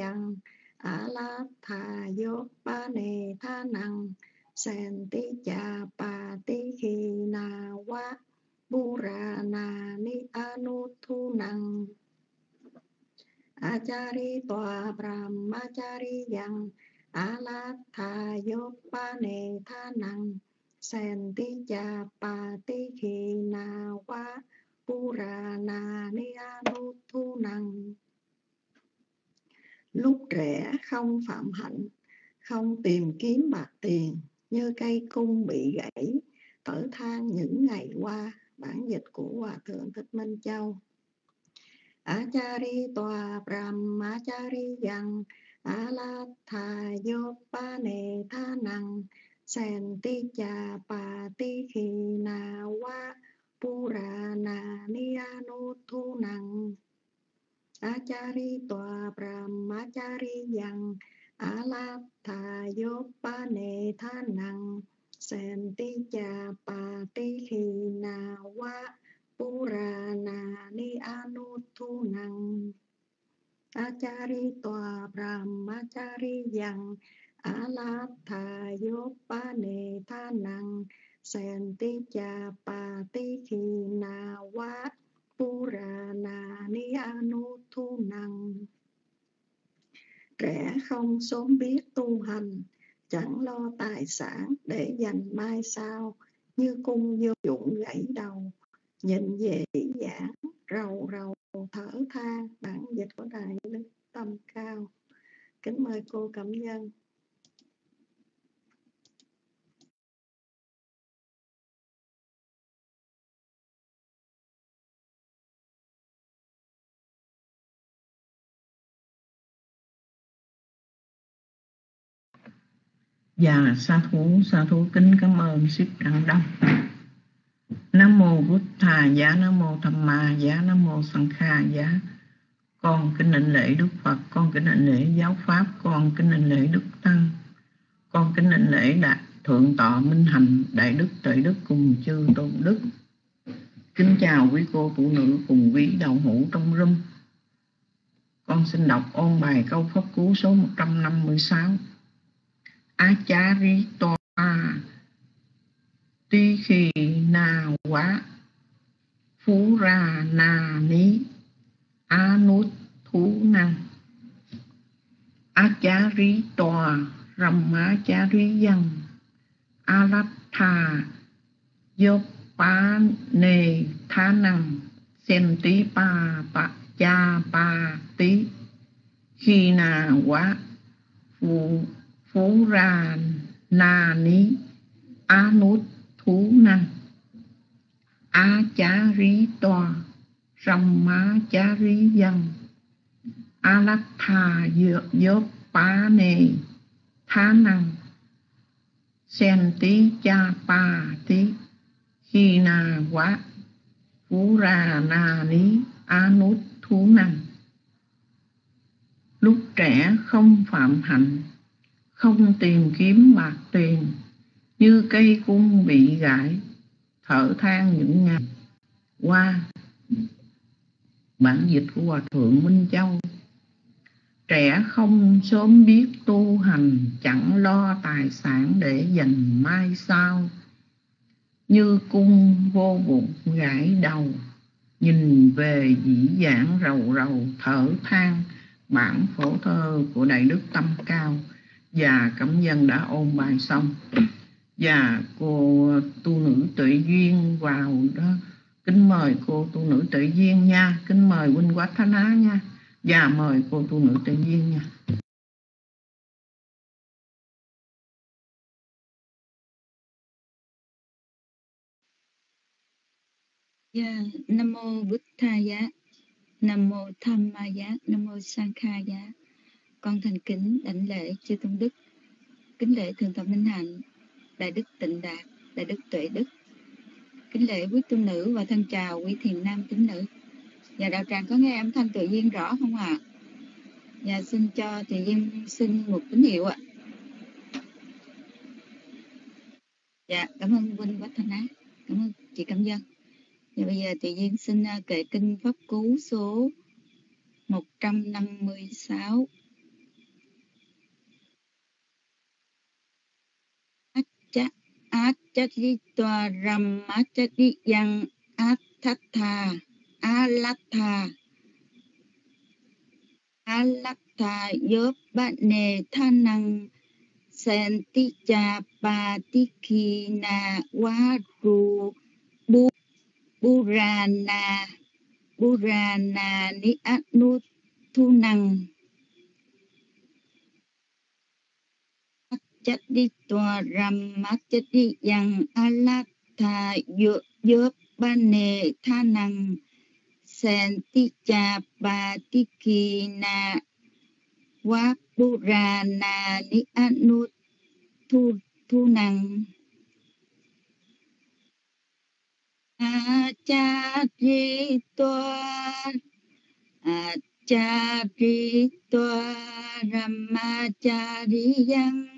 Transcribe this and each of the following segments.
yang a la tha yo pa ne tha năng sen ti cha pa ti khi na wa bu ra na ni anu thu năng Achari tòa brahmachari yang alatha la tha ne tha năng sen ti cha pa ti khi na wa Purana Nianu Thu Năng Lúc trẻ không phạm hạnh, không tìm kiếm bạc tiền, như cây cung bị gãy, Tở than những ngày qua, bản dịch của Hòa Thượng Thích Minh Châu. Achari tòa Brahmachari yang Alatha Yopane Tha Năng Sen Ti Cha Pa Ti Khi Na Wa Purana Nianu Thu Năng Achari Tòa Brahmachari Yang alathayopane thanang Tha Năng Cha Wa Purana ni anutunang. Achari Tòa Brahmachari Yang alathayopane thanang Tha Năng cha wa na ni anu thu năng trẻ không sớm biết tu hành, chẳng lo tài sản để dành mai sau, như cung vô dụng gãy đầu, nhìn về giảng rầu rầu, thở than, bản dịch của đại đức tâm cao. Kính mời cô Cẩm nhân. Dạ sa thú sa thú kính cảm ơn ship Đăng đông. Nam mô Bụt Thà giá dạ Nam mô Tham Ma giá Nam mô Sanh Kha giá con kính lệnh lễ Đức Phật, con kính lệnh lễ giáo pháp, con kính lệnh lễ Đức Tăng. Con kính lệnh lễ đại thượng tọa minh hành, đại đức tuệ đức cùng chư tôn đức. Kính chào quý cô phụ nữ cùng quý đạo hữu trong râm con xin đọc ôn bài câu pháp cú số 156 Acharitoa. Tuy khi na quá, Phú ra na ní Anut thú năng. Acharitoa Ramachari dân Alatha Yopa sentipa tha năng. Xem tí pa pa, cha, pa, tí. Khi na quá Phú phú ra na ni a nút thú năng a chá rí toa râm má chá rí dân á lắc thà dốt pá nề thá năng sen tí cha pa tí khi na quá phú ra na ní a nút thú năng lúc trẻ không phạm hạnh không tìm kiếm bạc tiền, như cây cung bị gãy, thở than những ngày qua. Bản dịch của hòa thượng minh châu, trẻ không sớm biết tu hành, chẳng lo tài sản để dành mai sau. Như cung vô bụng gãi đầu, nhìn về dĩ dãn rầu rầu, thở than, bản phổ thơ của đại đức tâm cao và cẩm dân đã ôn bài xong. Và cô tu nữ tự duyên vào đó. Kính mời cô tu nữ tự duyên nha. Kính mời huynh quá thánh á nha. Và mời cô tu nữ tự duyên nha. Yeah. Nam mô Bụt Tha giá, Nam mô Tham Ma giá, Nam mô Sang Kha giá con thành kính, đảnh lễ chư tôn đức. Kính lễ thượng tọa minh hạnh, đại đức tịnh đạt, đại đức tuệ đức. Kính lễ quý tu nữ và thân chào quý thiền nam tín nữ. Nhà đạo tràng có nghe âm thanh tự nhiên rõ không ạ? À? nhà xin cho tự nhiên xin một tín hiệu ạ. Dạ cảm ơn huynh quách thanh á. Cảm ơn chị cảm dân. Và bây giờ tự nhiên xin à, kệ kinh pháp cú số 156 Achaditwa Ramachadiyang Athatha Alatha Alatha Yớp Bát Nề Tha Năng Sen Ti Cha Pa Ti Khi Na Wa Ru Bu Burana Burana Ni Anu Thu Năng chất đi tòa ram mát chất đi yang alat tha yớp yớp ba nề tha năng sen ti cha ba ti ki na wa bu ra na ni anu thu thu năng a cha di tòa, a cha di tòa ram rama cha ri yang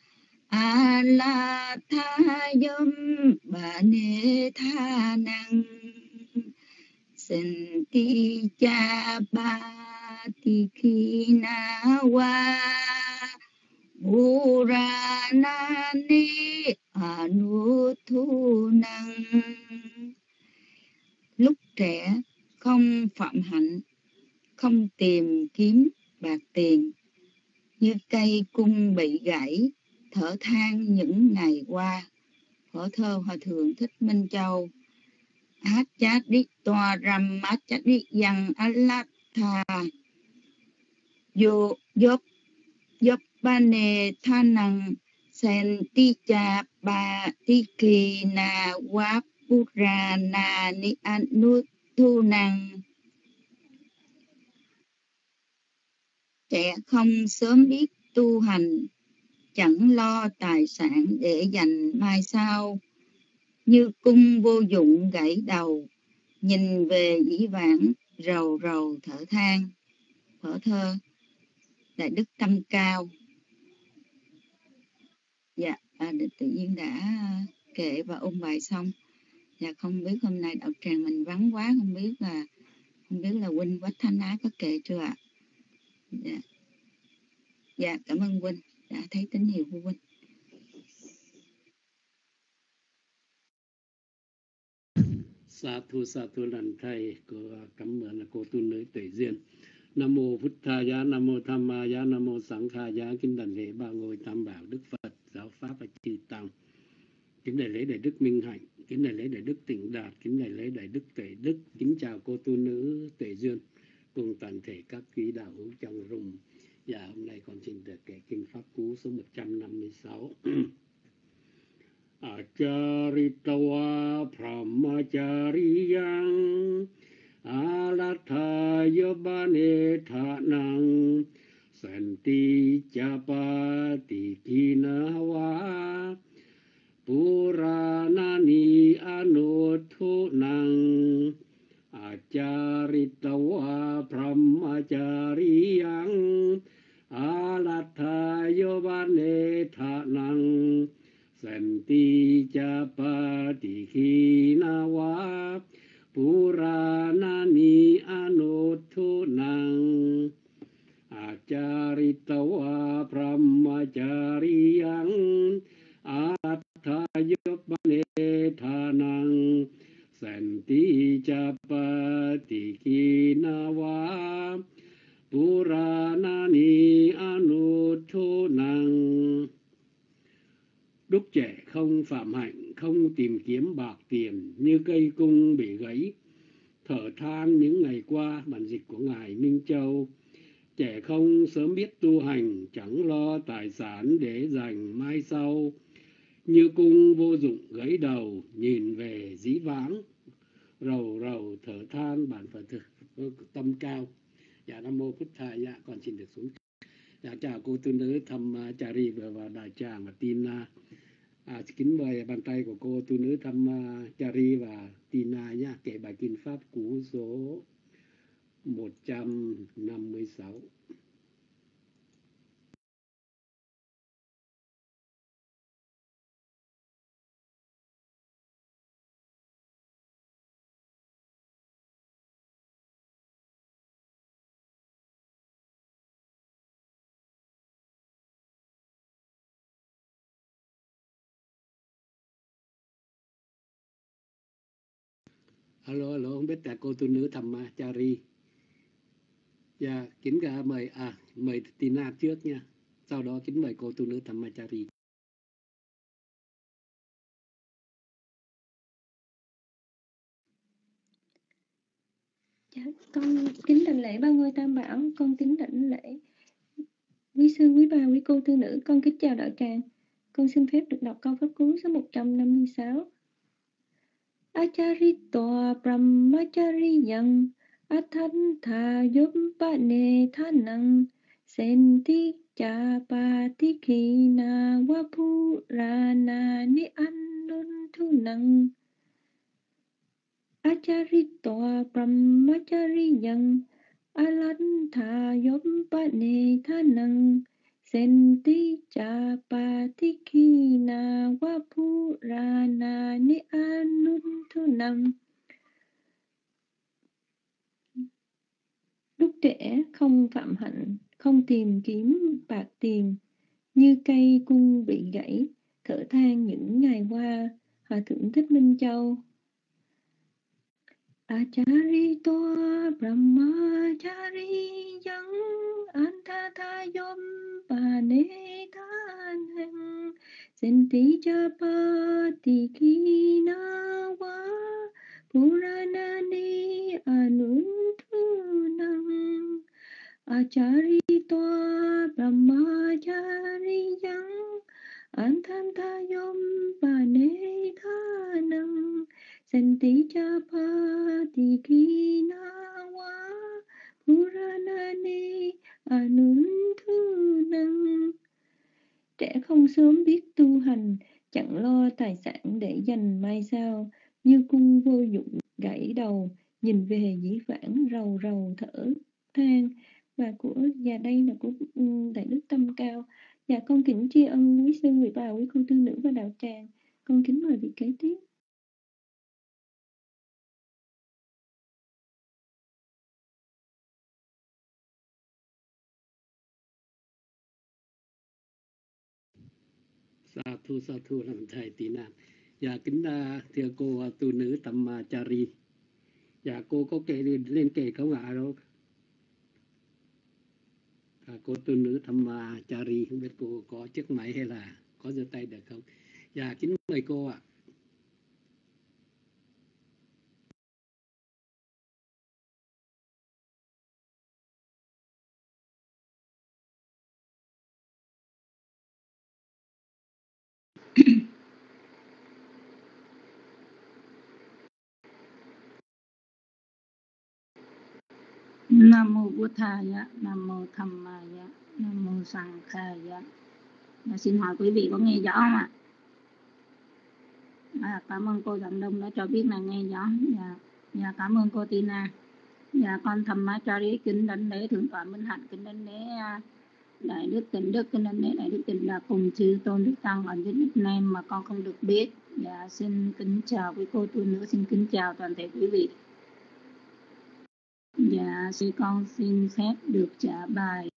a la tha yum bà nê tha năng sinh ti cha ba ti khi na wa ura ra na ni anu thu năng lúc trẻ, không phạm hạnh, không tìm kiếm bạc tiền, như cây cung bị gãy thở than những ngày qua. Phở thơ hòa thượng thích minh châu. Hát chát đi toa rằm mát chát đi dằng alat thà. Yo yop yop ba nề tha năng sen ti cha ba ti kỳ na wa pura na ni anu thu năng trẻ không sớm biết tu hành chẳng lo tài sản để dành mai sau. Như cung vô dụng gãy đầu nhìn về dĩ vãng rầu rầu thở than phở thơ. Đại đức tâm cao. Dạ à, tự nhiên đã kể và ôn bài xong. Dạ không biết hôm nay đạo tràng mình vắng quá không biết là không biết là huynh quách thanh á có kể chưa ạ? Dạ. Dạ cảm ơn huynh đã thấy tín hiệu của huynh sa thu sa thu lần thầy cô cảm ơn là cô tu nữ tuệ duyên. Nam mô phật tha giá, nam mô tham ma giá, nam mô sẵn kha giá, kính đảnh lễ ba ngôi tam bảo đức phật, giáo pháp và chư tăng. Kính đại lễ đại đức minh hạnh, kính đại lễ đại đức tịnh đạt, kính đại lễ đại đức tuệ đức, kính chào cô tu nữ tuệ duyên, cùng toàn thể các quý đạo hữu trong rùng Dạ, hôm nay con xin được kể kinh Pháp Cú số 156. Acharitawa Brahmachariyang Alatha Yobane Thanang Santi Chapati Kinawa Puranani อาลัทายโยบาเนทะนัง สันติจปาติคีนาวาปุรานานิอนุทุนัง อาจาริตวะพรหมจาริยังอาลัทายโยบาเนทะนัง สันติจปาติคีนาวา Puranani Anuthu Đúc trẻ không phạm hạnh, không tìm kiếm bạc tiền như cây cung bị gãy. Thở than những ngày qua bản dịch của Ngài Minh Châu. Trẻ không sớm biết tu hành, chẳng lo tài sản để dành mai sau. Như cung vô dụng gãy đầu, nhìn về dĩ vãng, rầu rầu thở than bản Phật tâm cao dạ nam mô Phật thầy dạ con xin được xuống. Dạ chào cô tu nữ thăm à, uh, chari vừa vào đại tràng và tina à, à kính mời bàn tay của cô tu nữ thăm à, uh, chari và tina nhá, kể bài kinh pháp cú số 156 alo alo không biết là cô tu nữ thầm mà chari dạ kính cả mời à mời tina trước nha sau đó kính mời cô tu nữ thầm mà chari Dạ, con kính đảnh lễ ba ngôi tam bảo, con kính đảnh lễ quý sư, quý bà, quý cô tư nữ, con kính chào đại tràng. Con xin phép được đọc câu pháp cú số 156. Acharito brahmachariyang athantha yumpane thanang senti cha patikhina vapurana ni annunthunang Acharito brahmachariyang alantha yumpane thanang senti cha patikhina vapurana ni annunthunam Lúc trẻ không phạm hạnh, không tìm kiếm bạc tiền, như cây cung bị gãy, thở than những ngày qua, Hòa Thượng Thích Minh Châu. Acharito brahmachari yang antatayom panetanang senti chapati kinawa puranani anuntunang Acharito brahmachari yang pa ti Senti na wa Puranane anunthunang. Trẻ không sớm biết tu hành, chẳng lo tài sản để dành mai sau, như cung vô dụng gãy đầu, nhìn về dĩ vãng rầu rầu thở than. Và của và đây là của ừ, đại đức tâm cao. Và con kính tri ân quý sư quý bà quý cô tư nữ và đạo tràng. Con kính mời vị kế tiếp. Sa thu sa thu làm thầy tị nạn dạ kính uh, thưa cô à, tu nữ tầm uh, à, chari dạ cô có kể lên, lên kể không ạ đâu à, cô tu nữ thầm uh, chari không biết cô có chiếc máy hay là có giơ tay được không? Dạ kính mời cô ạ. Nam mô Bụt Thaya, Nam mô Tham Maya, Nam mô Sang Khaya. Dạ, xin hỏi quý vị có nghe rõ không ạ? À, cảm ơn cô Giảng Đông đã cho biết là nghe rõ. Dạ, dạ cảm ơn cô Tina. Dạ con thầm má cho đi kính đánh lễ thượng tọa minh hạnh kính đánh lễ đại đức tịnh đức cho nên đại đức tịnh là cùng chư tôn đức tăng ở dưới Việt Nam mà con không được biết. Dạ xin kính chào quý cô tu nữ, xin kính chào toàn thể quý vị. Dạ, sư con xin phép được trả bài.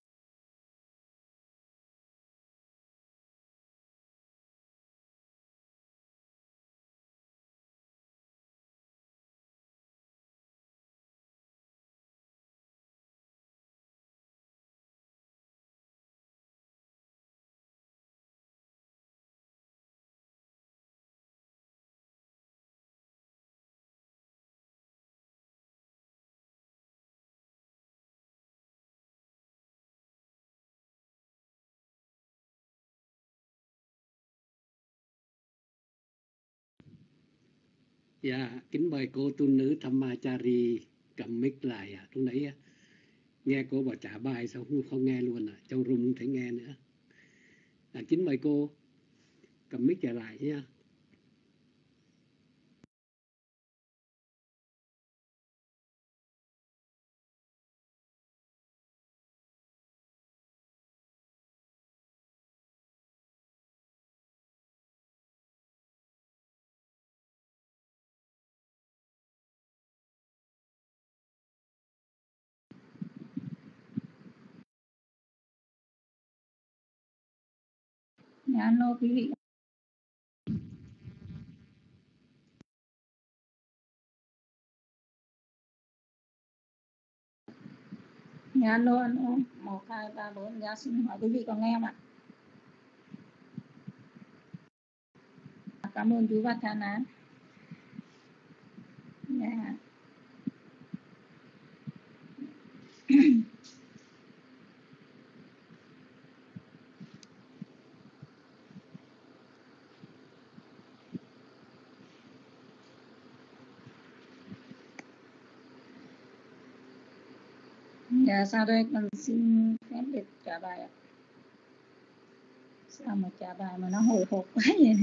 Dạ kính mời cô tu nữ Thamachari cầm mic lại à, lúc nãy nghe cô bảo trả bài sao không, không nghe luôn à trong rung không thể nghe nữa. À, kính mời cô cầm mic trở lại nha dạ alo quý vị. Dạ alo alo một, hai, ba, bốn. Dạ xin hỏi quý vị có nghe không ạ? Dạ, cảm ơn chú Vatana dạ. À, dạ sau đây? Con xin phép được trả bài ạ. Sao mà trả bài mà nó hồi hộp quá vậy?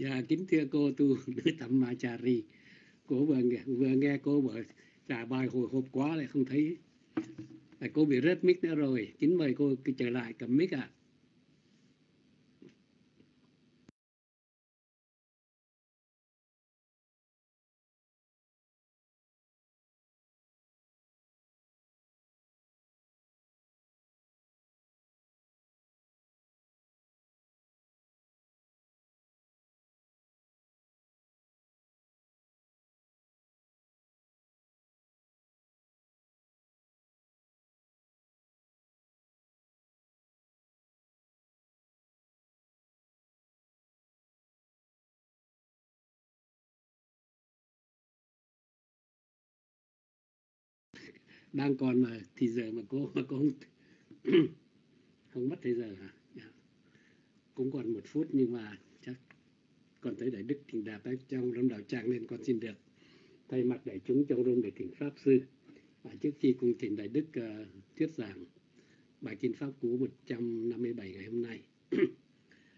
Dạ kính thưa cô tu nữ tâm ma trà ri. Cô vừa nghe, vừa nghe cô vừa trả bài hồi hộp quá lại không thấy. Là cô bị rớt mic nữa rồi. Kính mời cô trở lại cầm mic ạ. à. Đang còn mà thì giờ mà cô mà cô không không mất thời giờ hả? Yeah. cũng còn một phút nhưng mà chắc còn tới đại đức trình đạt trong lâm đạo tràng nên con xin được thay mặt đại chúng trong rung để thỉnh pháp sư. Và trước khi cùng thỉnh đại đức uh, thuyết giảng bài kinh pháp cú 157 ngày hôm nay.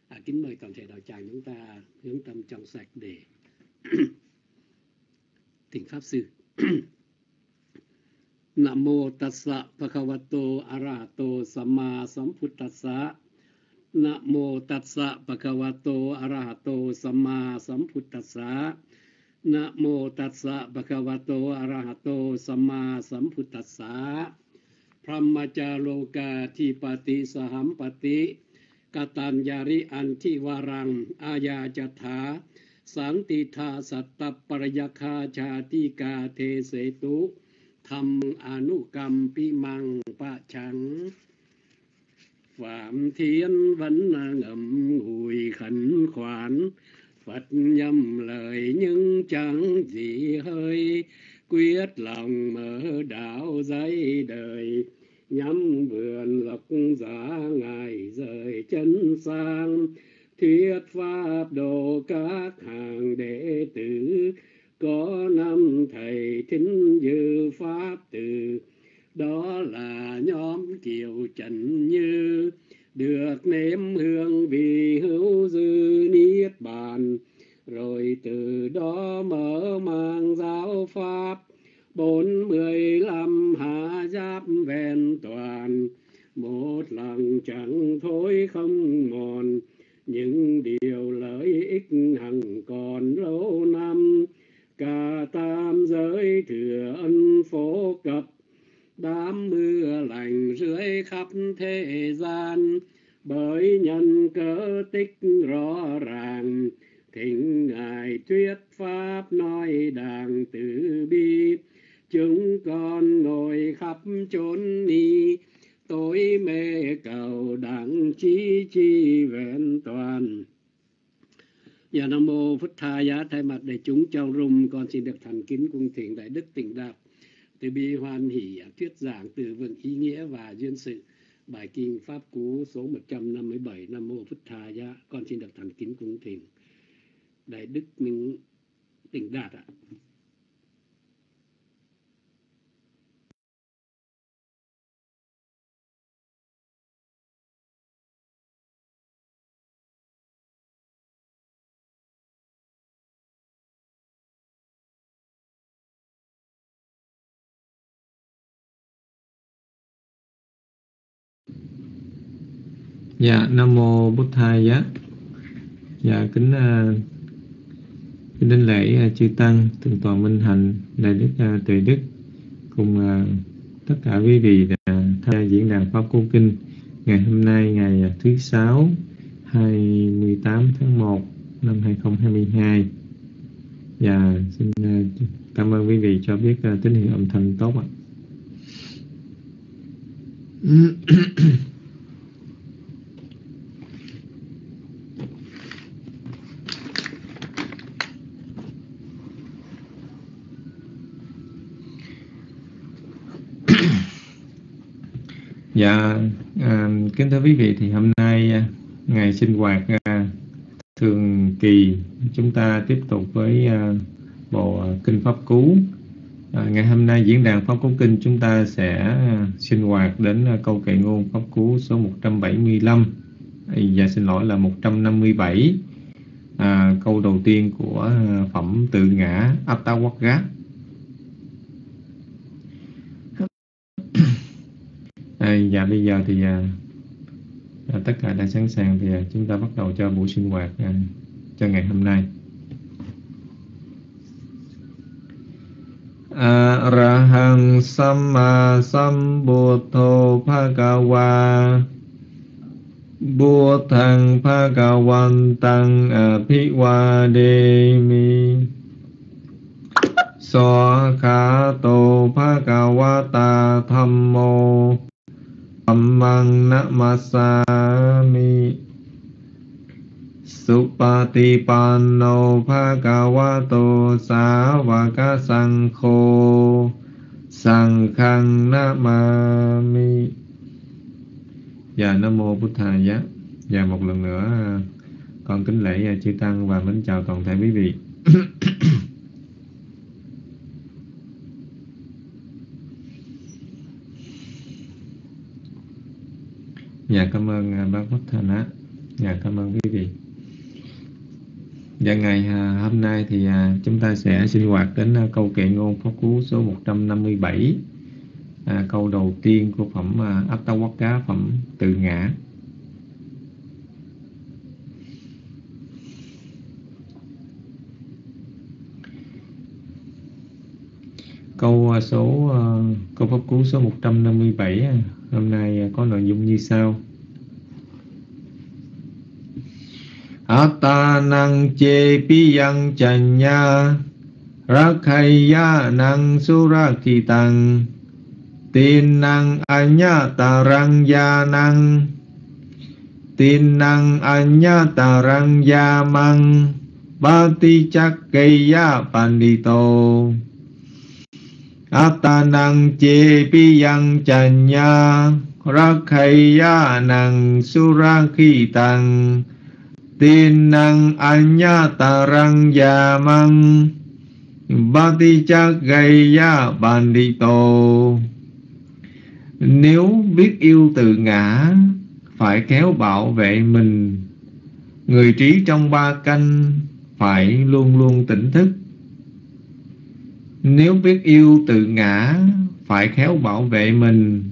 À, kính mời toàn thể đạo tràng chúng ta hướng tâm trong sạch để thỉnh pháp sư. นะโมตัสสะภะคะวะโตอะระหะโตสัมมาสัมพุทธัสสะนะโมตัสสะภะคะวะโตอะระหะโตสัมมาสัมพุทธัสสะนะโมตัสสะภะคะวะโตอะระหะโตสัมมาสัมพุทธัสสะพระมจาโลกาทิปติสหัมปติกตัญญาริอันทิวารัง อาญาจถา สังติธาสัตตปรยคาชาติกาเทเสตุ tham anu cam pi mang pa chẳng phạm thiên vẫn ngậm ngùi khẩn khoản. Phật nhâm lời nhưng chẳng gì hơi. Quyết lòng mở đạo giấy đời. Nhắm vườn lộc giả ngài rời chân sang. Thuyết pháp độ các hàng đệ tử có năm thầy thính dư pháp từ, đó là nhóm kiều trần như. Được nếm hương vì hữu dư niết bàn, rồi từ đó mở mang giáo pháp. Bốn mươi lăm hạ giáp ven toàn, một lần chẳng thối không mòn. Những điều lợi ích hằng còn lâu năm cả tam giới thừa ân phổ cập. Đám mưa lành rưới khắp thế gian, bởi nhân cớ tích rõ ràng. Thỉnh ngài thuyết pháp nói đàng từ bi. Chúng con ngồi khắp chốn ni, tối mê cầu đặng chí chi vẹn toàn. Dạ Nam Mô Phật Tha Giá thay mặt đại chúng trong rung, con xin được thành kính cung thỉnh Đại Đức Tịnh Đạt từ bi hoan hỷ thuyết giảng từ vựng ý nghĩa và duyên sự, bài kinh Pháp Cú số 157 Nam Mô Phật Tha Giá, con xin được thành kính cung thỉnh Đại Đức Minh Tịnh Đạt ạ. Dạ, Nam Mô Bút Thầy Giá Dạ, kính uh, kính đến lễ uh, chư Tăng, Thượng tọa Minh Hạnh, Đại Đức uh, Tuệ Đức cùng uh, tất cả quý vị đã tham gia diễn đàn Pháp Cú Kinh ngày hôm nay, ngày uh, thứ Sáu, 28 tháng 1 năm 2022. Dạ, xin uh, cảm ơn quý vị cho biết uh, tín hiệu âm thanh tốt ạ. Dạ, à, kính thưa quý vị thì hôm nay à, ngày sinh hoạt à, thường kỳ chúng ta tiếp tục với à, bộ à, kinh pháp cú. À, ngày hôm nay diễn đàn pháp cú kinh chúng ta sẽ à, sinh hoạt đến à, câu kệ ngôn pháp cú số 175. À, dạ xin lỗi là 157. À, câu đầu tiên của à, phẩm tự ngã Attawaggat và bây giờ thì à, à, tất cả đã sẵn sàng thì à, chúng ta bắt đầu cho buổi sinh hoạt à, cho ngày hôm nay. Arahang Samma Sambuddho Bhagawa Buddhang Bhagavantang Abhivademi So Kha To Bhagavata Thammo Dhammang Namasami Supatipanno Bhagavato Savaka Sankho Sankhang Namami Dạ Nam Mô Bụt Thầy Giá Và dạ, một lần nữa. Con kính lễ, chư Tăng và mến chào toàn thể quý vị. Dạ cảm ơn à, bác Quốc Thanh Á Dạ cảm ơn quý vị. Dạ ngày à, hôm nay thì à, chúng ta sẽ sinh hoạt đến câu kệ ngôn pháp cú số 157 à, Câu đầu tiên của phẩm uh, Cá phẩm tự ngã. Câu số câu pháp cú số 157 Hôm nay à, có nội dung như sau. Attanang che piyang chanya, Rakhaya nang surakitang Tin năng anya tarang ya năng Tin năng anya tarang ya mang Bati chắc pandito Attanang che piyang chanya Rakhaya năng surakitang Tin năng anya tarang yamang Bati chắc gây ya bandito. Nếu biết yêu từ ngã, Phải khéo bảo vệ mình. Người trí trong ba canh Phải luôn luôn tỉnh thức nếu biết yêu tự ngã, Phải khéo bảo vệ mình.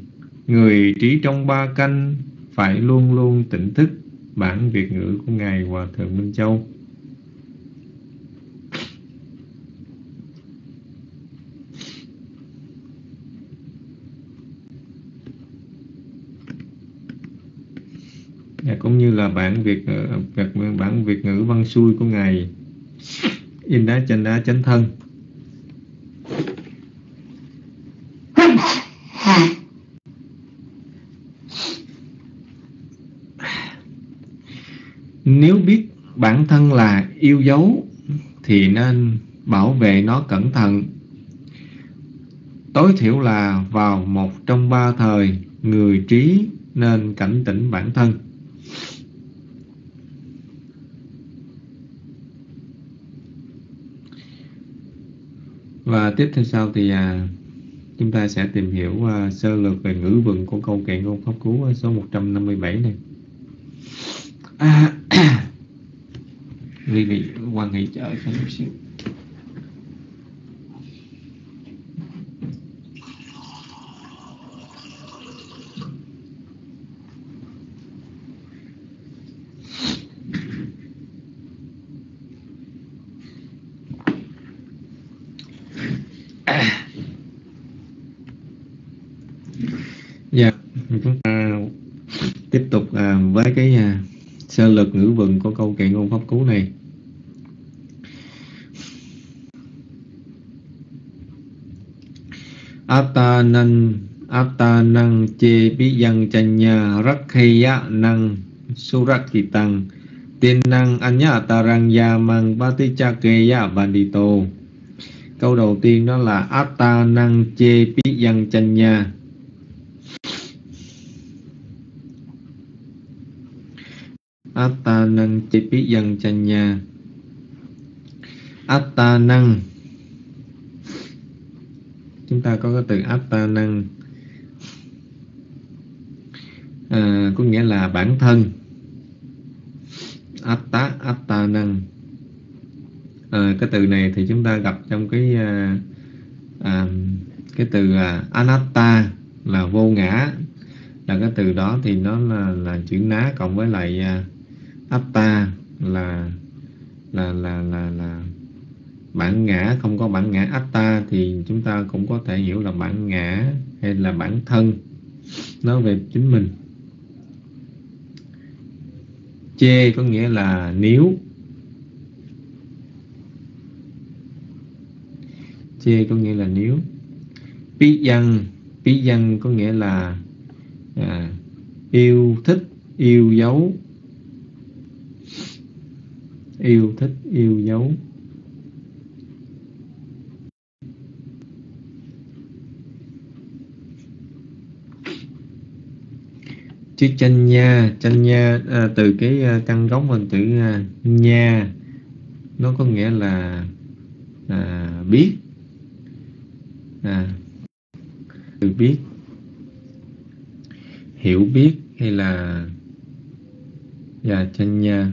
Người trí trong ba canh, Phải luôn luôn tỉnh thức. Bản Việt ngữ của Ngài Hòa Thượng Minh Châu. Và cũng như là bản Việt bản Việt ngữ văn xuôi của ngài in đá trên đá chánh thân. Nếu biết bản thân là yêu dấu thì nên bảo vệ nó cẩn thận. Tối thiểu là vào một trong ba thời người trí nên cảnh tỉnh bản thân. Và tiếp theo sau thì à, chúng ta sẽ tìm hiểu à, sơ lược về ngữ vựng của câu kệ ngôn pháp cú số 157 này à, vì Ly quan nghị chờ cho chút xíu. Dạ, chúng ta tiếp tục à, với cái à, sơ lược ngữ vựng của câu kệ ngôn pháp cú này. Atanan Atanan che bi yang chanya rakheya năng surakitang tiên năng anya tarang yamang patichakeya bandito câu đầu tiên đó là atta năng chê bí dân yang nhà Atta năng chế bí dân chanh nha Atta năng Chúng ta có cái từ Atta năng à, Có nghĩa là bản thân. Atta, Atta năng à, Cái từ này thì chúng ta gặp trong cái à, à, Cái từ à, Anatta là vô ngã. Là cái từ đó thì nó là, là chữ ná cộng với lại à, atta là là là là là bản ngã không có bản ngã atta thì chúng ta cũng có thể hiểu là bản ngã hay là bản thân nói về chính mình. Chê có nghĩa là nếu chê có nghĩa là nếu bí dân bí dân có nghĩa là à, yêu thích yêu dấu yêu thích yêu dấu. Chữ chanh nha chanh nha à, từ cái à, căn gốc mình từ à, nha. Nó có nghĩa là à, biết. À, từ biết. Hiểu biết hay là và chanh nha.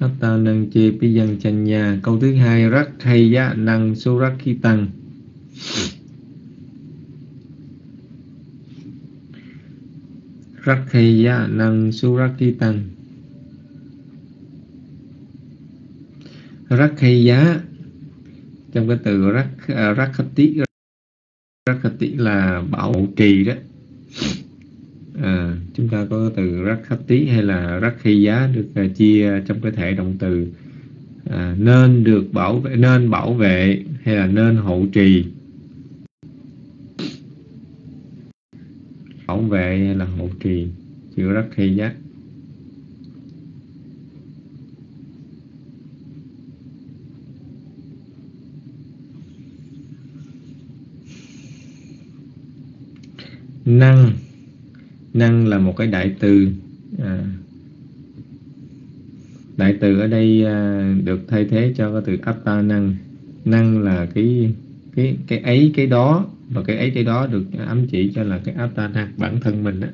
Hatta năng chê pi dân chanh nhà Câu thứ hai Rắc hay giá năng su rắc khi tăng Rắc hay giá năng su rắc khi tăng Rắc hay giá Trong cái từ rắc, uh, à, rắc khất tí Rắc khất tí là bảo trì đó à, chúng ta có từ rắc khắc tí hay là rắc khi giá được à, chia trong cái thể động từ à, nên được bảo vệ nên bảo vệ hay là nên hộ trì. Bảo vệ hay là hộ trì chữ rắc khi giá. Năng năng là một cái đại từ à, đại từ ở đây à, được thay thế cho cái từ atta năng. Năng là cái cái cái ấy cái đó và cái ấy cái đó được ám chỉ cho là cái atta năng bản thân mình đó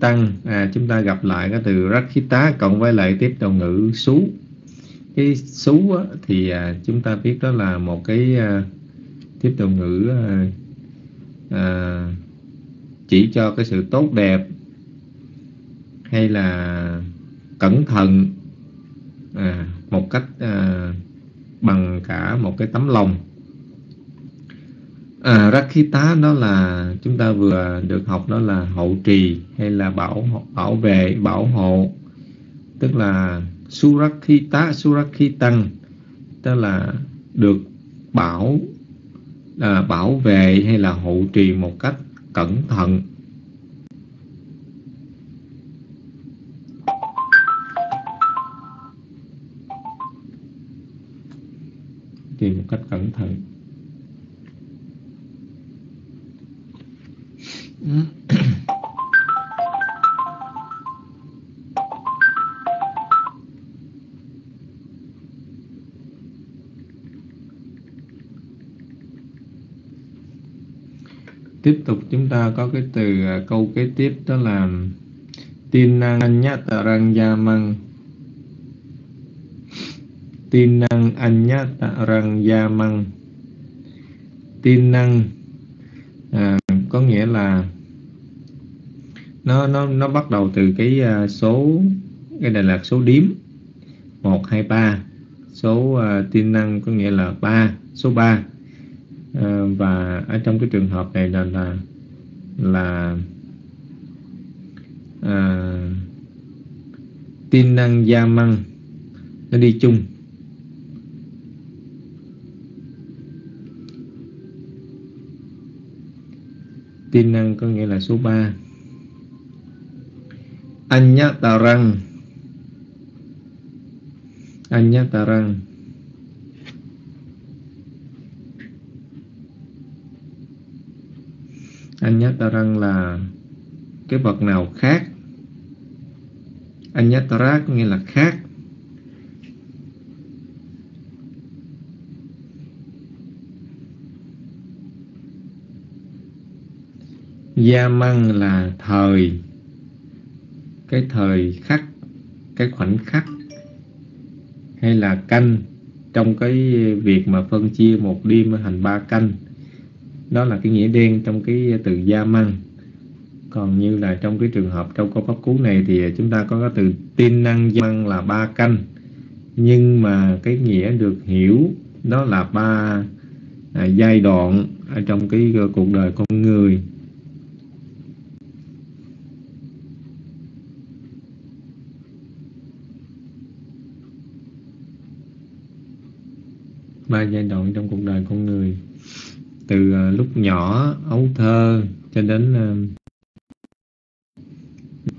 tăng à, chúng ta gặp lại cái từ rắc khi tá cộng với lại tiếp đầu ngữ xú cái xú á, thì à, chúng ta biết đó là một cái à, tiếp tục ngữ à, à, chỉ cho cái sự tốt đẹp hay là cẩn thận à, một cách à, bằng cả một cái tấm lòng. À, Rakhita đó là chúng ta vừa được học đó là hậu trì hay là bảo bảo vệ bảo hộ. Tức là Surakhita Surakhitan tức là được bảo à, bảo vệ hay là hộ trì một cách cẩn thận? Trì một cách cẩn thận. Ừ. tiếp tục chúng ta có cái từ à, câu kế tiếp đó là tin năng nhát răng gia măng tin năng anh nhát răng gia măng tin năng à, có nghĩa là nó nó nó bắt đầu từ cái à, số cái này là số điếm một hai ba. Số à, uh, tin năng có nghĩa là ba số 3 Ờ, và ở trong cái trường hợp này là là là à, tin năng gia măng nó đi chung. Tin năng có nghĩa là số 3 anh nhắc tà răng. Anh nhắc tà răng. Anh nhát răng là cái vật nào khác? Anh nhát rác nghĩa là khác. Gia măng là thời. Cái thời khắc, cái khoảnh khắc. Hay là canh. Trong cái việc mà phân chia một đêm thành ba canh đó là cái nghĩa đen trong cái từ gia măng. Còn như là trong cái trường hợp trong câu pháp cú này thì chúng ta có cái từ tin năng gia măng là ba canh. Nhưng mà cái nghĩa được hiểu đó là ba à, giai đoạn ở trong cái uh, cuộc đời con người. Ba giai đoạn trong cuộc đời con người từ ờ, lúc nhỏ, ấu thơ cho đến ờ,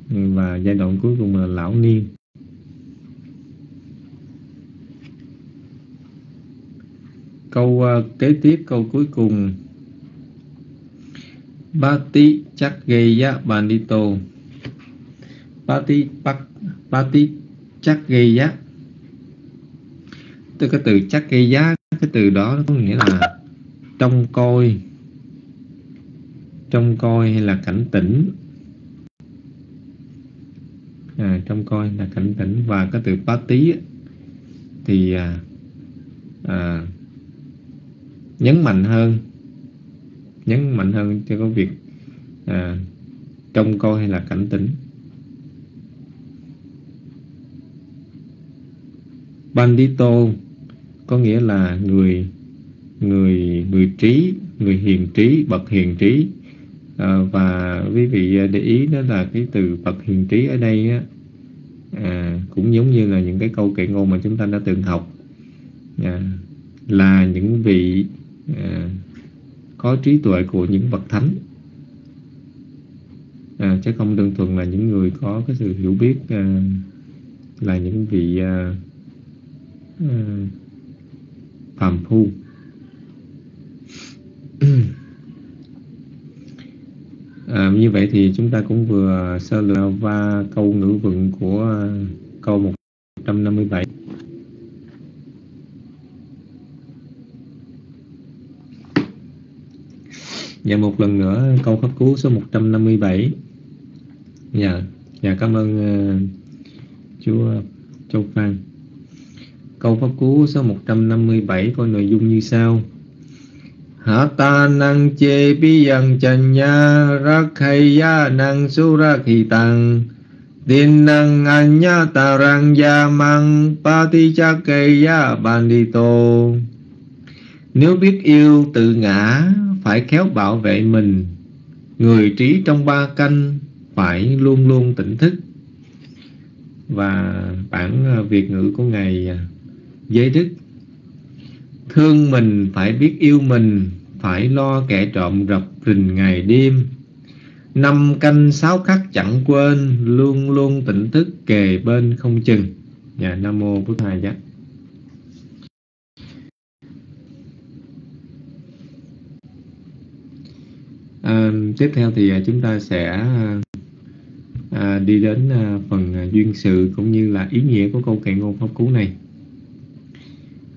và giai đoạn cuối cùng là lão niên. Câu ờ, kế tiếp, câu cuối cùng. Bati Chakgeya Bandito Bati Bati Chakgeya Tức cái từ Chakgeya Cái từ đó nó có nghĩa là trông coi. Trông coi hay là cảnh tỉnh? À, trông coi là cảnh tỉnh và cái từ bá tí thì à, à, nhấn mạnh hơn nhấn mạnh hơn cho cái việc à, trông coi hay là cảnh tỉnh. Bandito có nghĩa là người người người trí người hiền trí bậc hiền trí. À, và quý vị để ý đó là cái từ bậc hiền trí ở đây á, à, cũng giống như là những cái câu kệ ngôn mà chúng ta đã từng học. À, là những vị à, có trí tuệ của những bậc thánh. À, chứ không đơn thuần là những người có cái sự hiểu biết à, là những vị à, à, phàm phu. À, như vậy thì chúng ta cũng vừa sơ lược qua câu ngữ vựng của câu 157 Và dạ, một lần nữa câu pháp cú số 157 Dạ, dạ cảm ơn à, uh, chú Châu Phan. Câu pháp cú số 157 có nội dung như sau. Hata năng chê bi yang hay ya năng surakhitan Tin năng anya ya ban đi bandito. Nếu biết yêu tự ngã, phải khéo bảo vệ mình. Người trí trong ba canh phải luôn luôn tỉnh thức. Và bản à, Việt ngữ của Ngài à, Giới Đức. Thương mình phải biết yêu mình. Phải lo kẻ trộm rập rình ngày đêm. Năm canh sáu khắc chẳng quên Luôn luôn tỉnh thức kề bên không chừng. Dạ Nam Mô Bố Thầy Giác à, Tiếp theo thì à, chúng ta sẽ à, à, đi đến à, phần à, duyên sự cũng như là ý nghĩa của câu kệ ngôn pháp cú này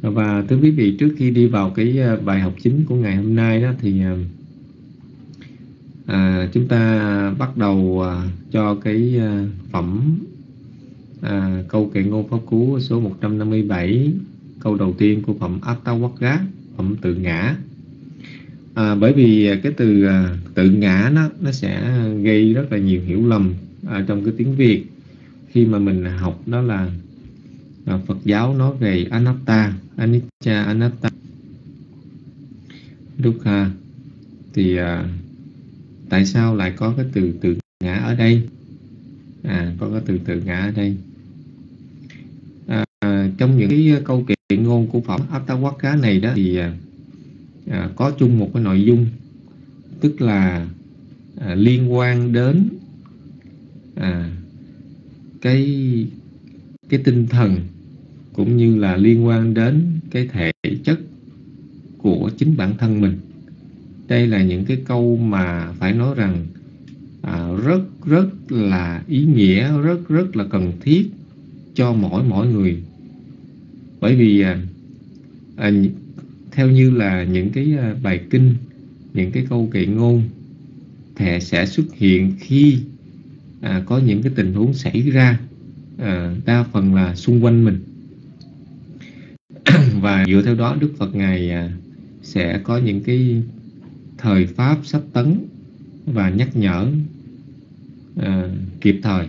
và thưa quý vị trước khi đi vào cái ờ, bài học chính của ngày hôm nay đó thì ờ, à, chúng ta bắt đầu à, cho cái à, phẩm à, câu kệ ngôn pháp cú số 157 câu đầu tiên của phẩm Attawagga phẩm tự ngã. À, bởi vì cái từ à, tự ngã nó nó sẽ gây rất là nhiều hiểu lầm à, trong cái tiếng Việt. Khi mà mình học đó là và Phật giáo nói về anatta anicca anatta. Dukkha à, thì à, tại sao lại có cái từ tự ngã ở đây? À có cái từ tự ngã ở đây. À, trong những cái câu kiện ngôn của phẩm Attawakka này đó thì à, à, có chung một cái nội dung tức là à, liên quan đến à, cái cái tinh thần cũng như là liên quan đến cái thể chất của chính bản thân mình. Đây là những cái câu mà phải nói rằng à, rất rất là ý nghĩa rất rất là cần thiết cho mỗi mỗi người. Bởi vì à, à, theo như là những cái à, bài kinh những cái câu kệ ngôn thể sẽ xuất hiện khi à, có những cái tình huống xảy ra à, đa phần là xung quanh mình. và dựa theo đó Đức Phật ngài à, sẽ có những cái thời pháp sắp tấn và nhắc nhở à, kịp thời.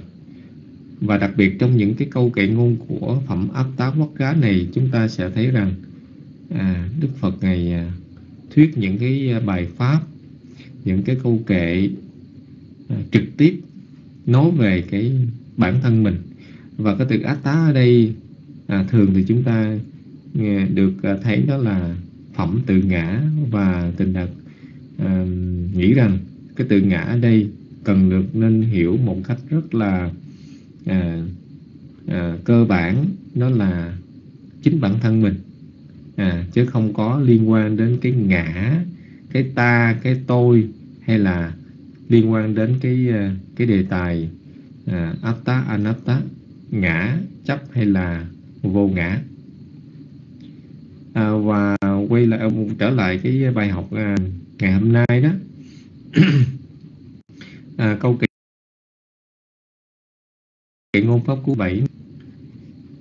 Và đặc biệt trong những cái câu kệ ngôn của phẩm áp tá quốc cá này chúng ta sẽ thấy rằng à, Đức Phật ngày à, thuyết những cái à, bài pháp những cái câu kệ à, trực tiếp nói về cái bản thân mình. Và cái từ áp tá ở đây à, thường thì chúng ta được à, thấy đó là phẩm tự ngã và tình đạt à, nghĩ rằng cái tự ngã ở đây cần được nên hiểu một cách rất là à, à, cơ bản đó là chính bản thân mình. À, chứ không có liên quan đến cái ngã cái ta cái tôi hay là liên quan đến cái à, cái đề tài à, atta anatta ngã chấp hay là vô ngã à, và quay lại ờ, trở lại cái bài học à, ngày hôm nay đó. À, câu kệ ngôn pháp của bảy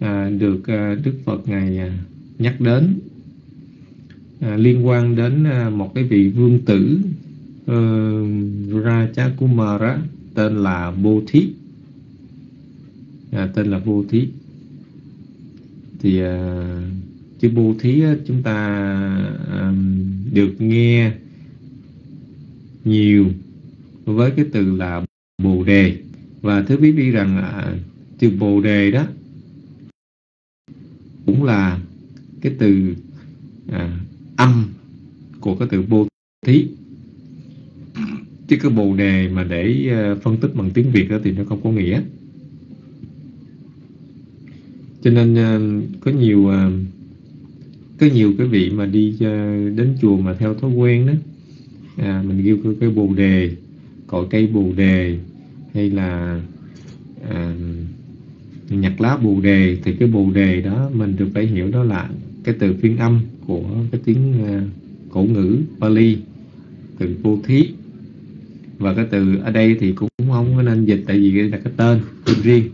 à, được à, Đức Phật ngài à, nhắc đến à, liên quan đến à, một cái vị vương tử uh, Rajakumara tên là Bồ Thí. À, tên là Bồ Thí. Thì à, chữ Bồ Thí chúng ta um, được nghe nhiều với cái từ là Bồ Đề. Và thứ biết đi rằng à, chữ Bồ Đề đó cũng là cái từ à, âm của cái từ Bồ Thí. Chứ cái bồ đề mà để ờ, phân tích bằng tiếng Việt đó thì nó không có nghĩa. Cho nên có nhiều có nhiều cái vị mà đi ờ, đến chùa mà theo thói quen đó. À, mình kêu cái, cái bồ đề cội cây bồ đề hay là à, nhặt lá bồ đề thì cái bồ đề đó mình được phải hiểu đó là cái từ phiên âm của cái tiếng uh, cổ ngữ Pali từ vô thí. Và cái từ ở đây thì cũng không có nên dịch tại vì đây là cái tên, tên riêng.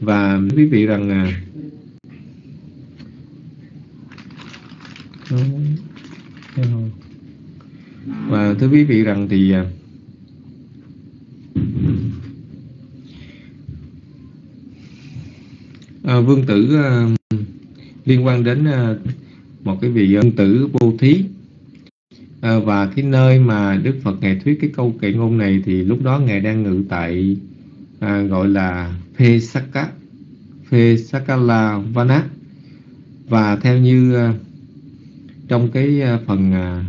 Và quý vị rằng à, và thưa quý vị rằng thì à, à, vương tử à, liên quan đến à, một cái vị vương tử vô thí. À, và cái nơi mà Đức Phật ngài thuyết cái câu kệ ngôn này thì lúc đó ngài đang ngự tại à, gọi là Phesaka Phesakala Vana và theo như à, trong cái à, phần à,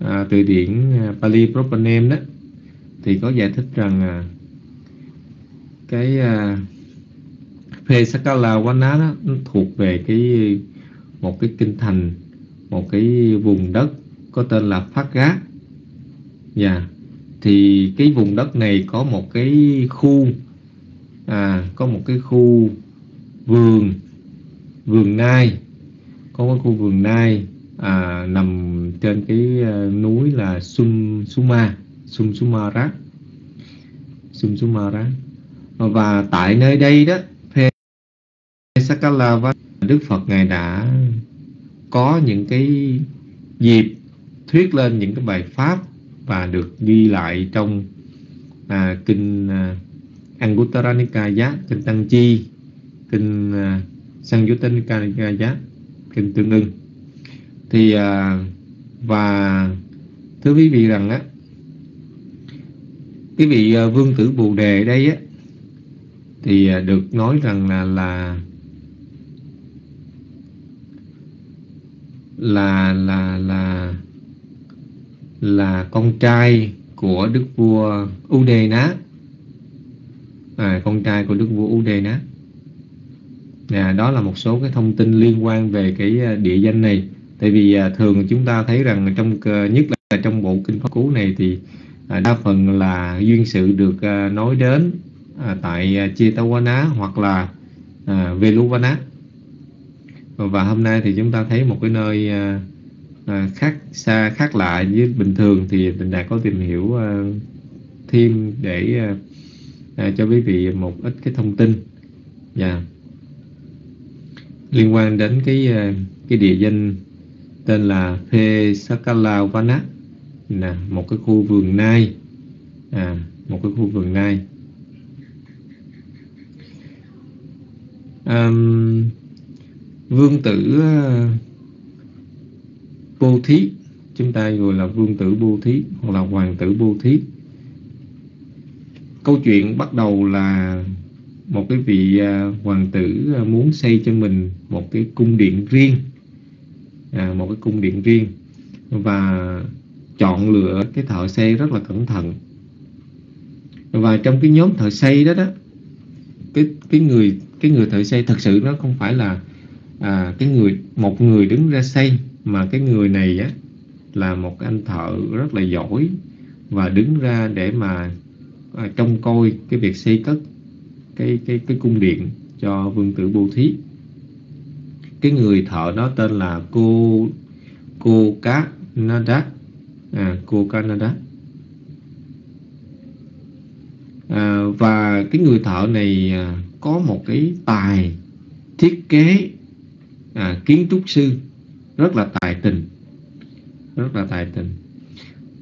à, từ điển à, Pali Propanem đó thì có giải thích rằng à, cái uh, Phesakala Vana đó nó thuộc về cái một cái kinh thành một cái vùng đất có tên là Phát Gác dạ yeah. thì cái vùng đất này có một cái khu à, có một cái khu vườn vườn nai có cái khu vườn nai à, nằm trên cái ờ, núi là Sum Suma Sum Sumara Sum Sumara và tại nơi đây đó Sakala và Đức Phật ngài đã có những cái dịp thuyết lên những cái bài pháp và được ghi lại trong à, kinh à, Anguttara Nikaya, kinh Tăng Chi, kinh à, Sangyutta Nikaya, kinh Tương ưng. Thì à, và thưa quý vị rằng á cái vị à, vương tử Bồ đề đây á thì à, được nói rằng là là là là là là con trai của đức vua Udena à, con trai của đức vua Udena à, đó là một số cái thông tin liên quan về cái à, địa danh này. Tại vì à, thường chúng ta thấy rằng trong à, nhất là trong bộ kinh pháp cú này thì à, đa phần là duyên sự được à, nói đến à, tại à, Chetawana hoặc là à, Veluvana. Và hôm nay thì chúng ta thấy một cái nơi à, à, khác xa khác lạ với bình thường thì mình đạt có tìm hiểu à, thêm để à, à, cho quý vị một ít cái thông tin. Yeah liên quan đến cái ờ, cái địa danh tên là Phe Sakalavana nè là một cái khu vườn nai. À, một cái khu vườn nai. Um, vương tử ờ, Bô Thí. Chúng ta gọi là vương tử Bô Thí hoặc là hoàng tử Bô Thí. Câu chuyện bắt đầu là một cái vị à, hoàng tử à, muốn xây cho mình một cái cung điện riêng à, một cái cung điện riêng và chọn lựa cái thợ xây rất là cẩn thận. Và trong cái nhóm thợ xây đó đó cái cái người cái người thợ xây thật sự nó không phải là à, cái người một người đứng ra xây mà cái người này á là một anh thợ rất là giỏi và đứng ra để mà à, trông coi cái việc xây cất cái cái cái cung điện cho vương tử Bưu Thí. Cái người thợ đó tên là cô cô Cá Nada, à, cô Canada. À, và cái người thợ này à, có một cái tài thiết kế à, kiến trúc sư rất là tài tình rất là tài tình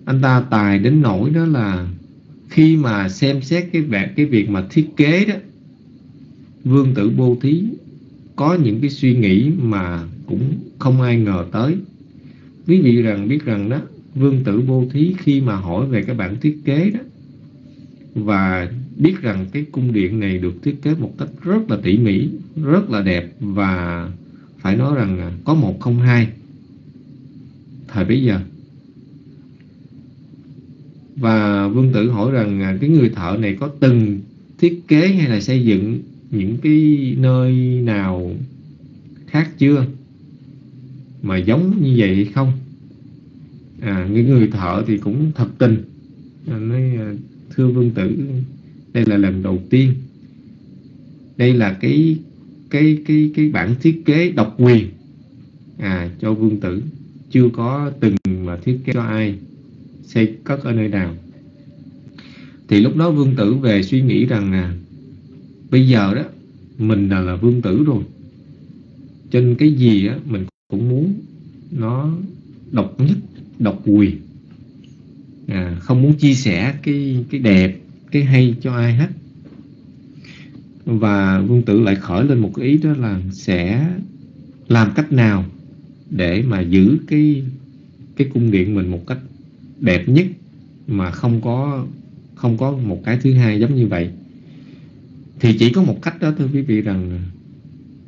anh ta tài đến nỗi đó là khi mà xem xét cái việc cái việc mà thiết kế đó, vương tử bô thí có những cái suy nghĩ mà cũng không ai ngờ tới. Quý vị rằng biết rằng đó, vương tử bô thí khi mà hỏi về cái bản thiết kế đó, và biết rằng cái cung điện này được thiết kế một cách rất là tỉ mỉ, rất là đẹp, và phải nói rằng có một không hai. Thời bấy giờ và vương tử hỏi rằng à, cái người thợ này có từng thiết kế hay là xây dựng những cái nơi nào khác chưa? Mà giống như vậy hay không? À, những người thợ thì cũng thật tình. À, nói thưa vương tử đây là lần đầu tiên. Đây là cái cái cái cái bản thiết kế độc quyền à cho vương tử. Chưa có từng mà thiết kế cho ai xây cất ở nơi nào. Thì lúc đó vương tử về suy nghĩ rằng à, bây giờ đó mình là, là vương tử rồi. Trên cái gì á mình cũng muốn nó độc nhất độc quyền. À, không muốn chia sẻ cái cái đẹp cái hay cho ai hết. Và vương tử lại khởi lên một cái ý đó là sẽ làm cách nào để mà giữ cái cái cung điện mình một cách đẹp nhất mà không có không có một cái thứ hai giống như vậy. Thì chỉ có một cách đó thưa quý vị rằng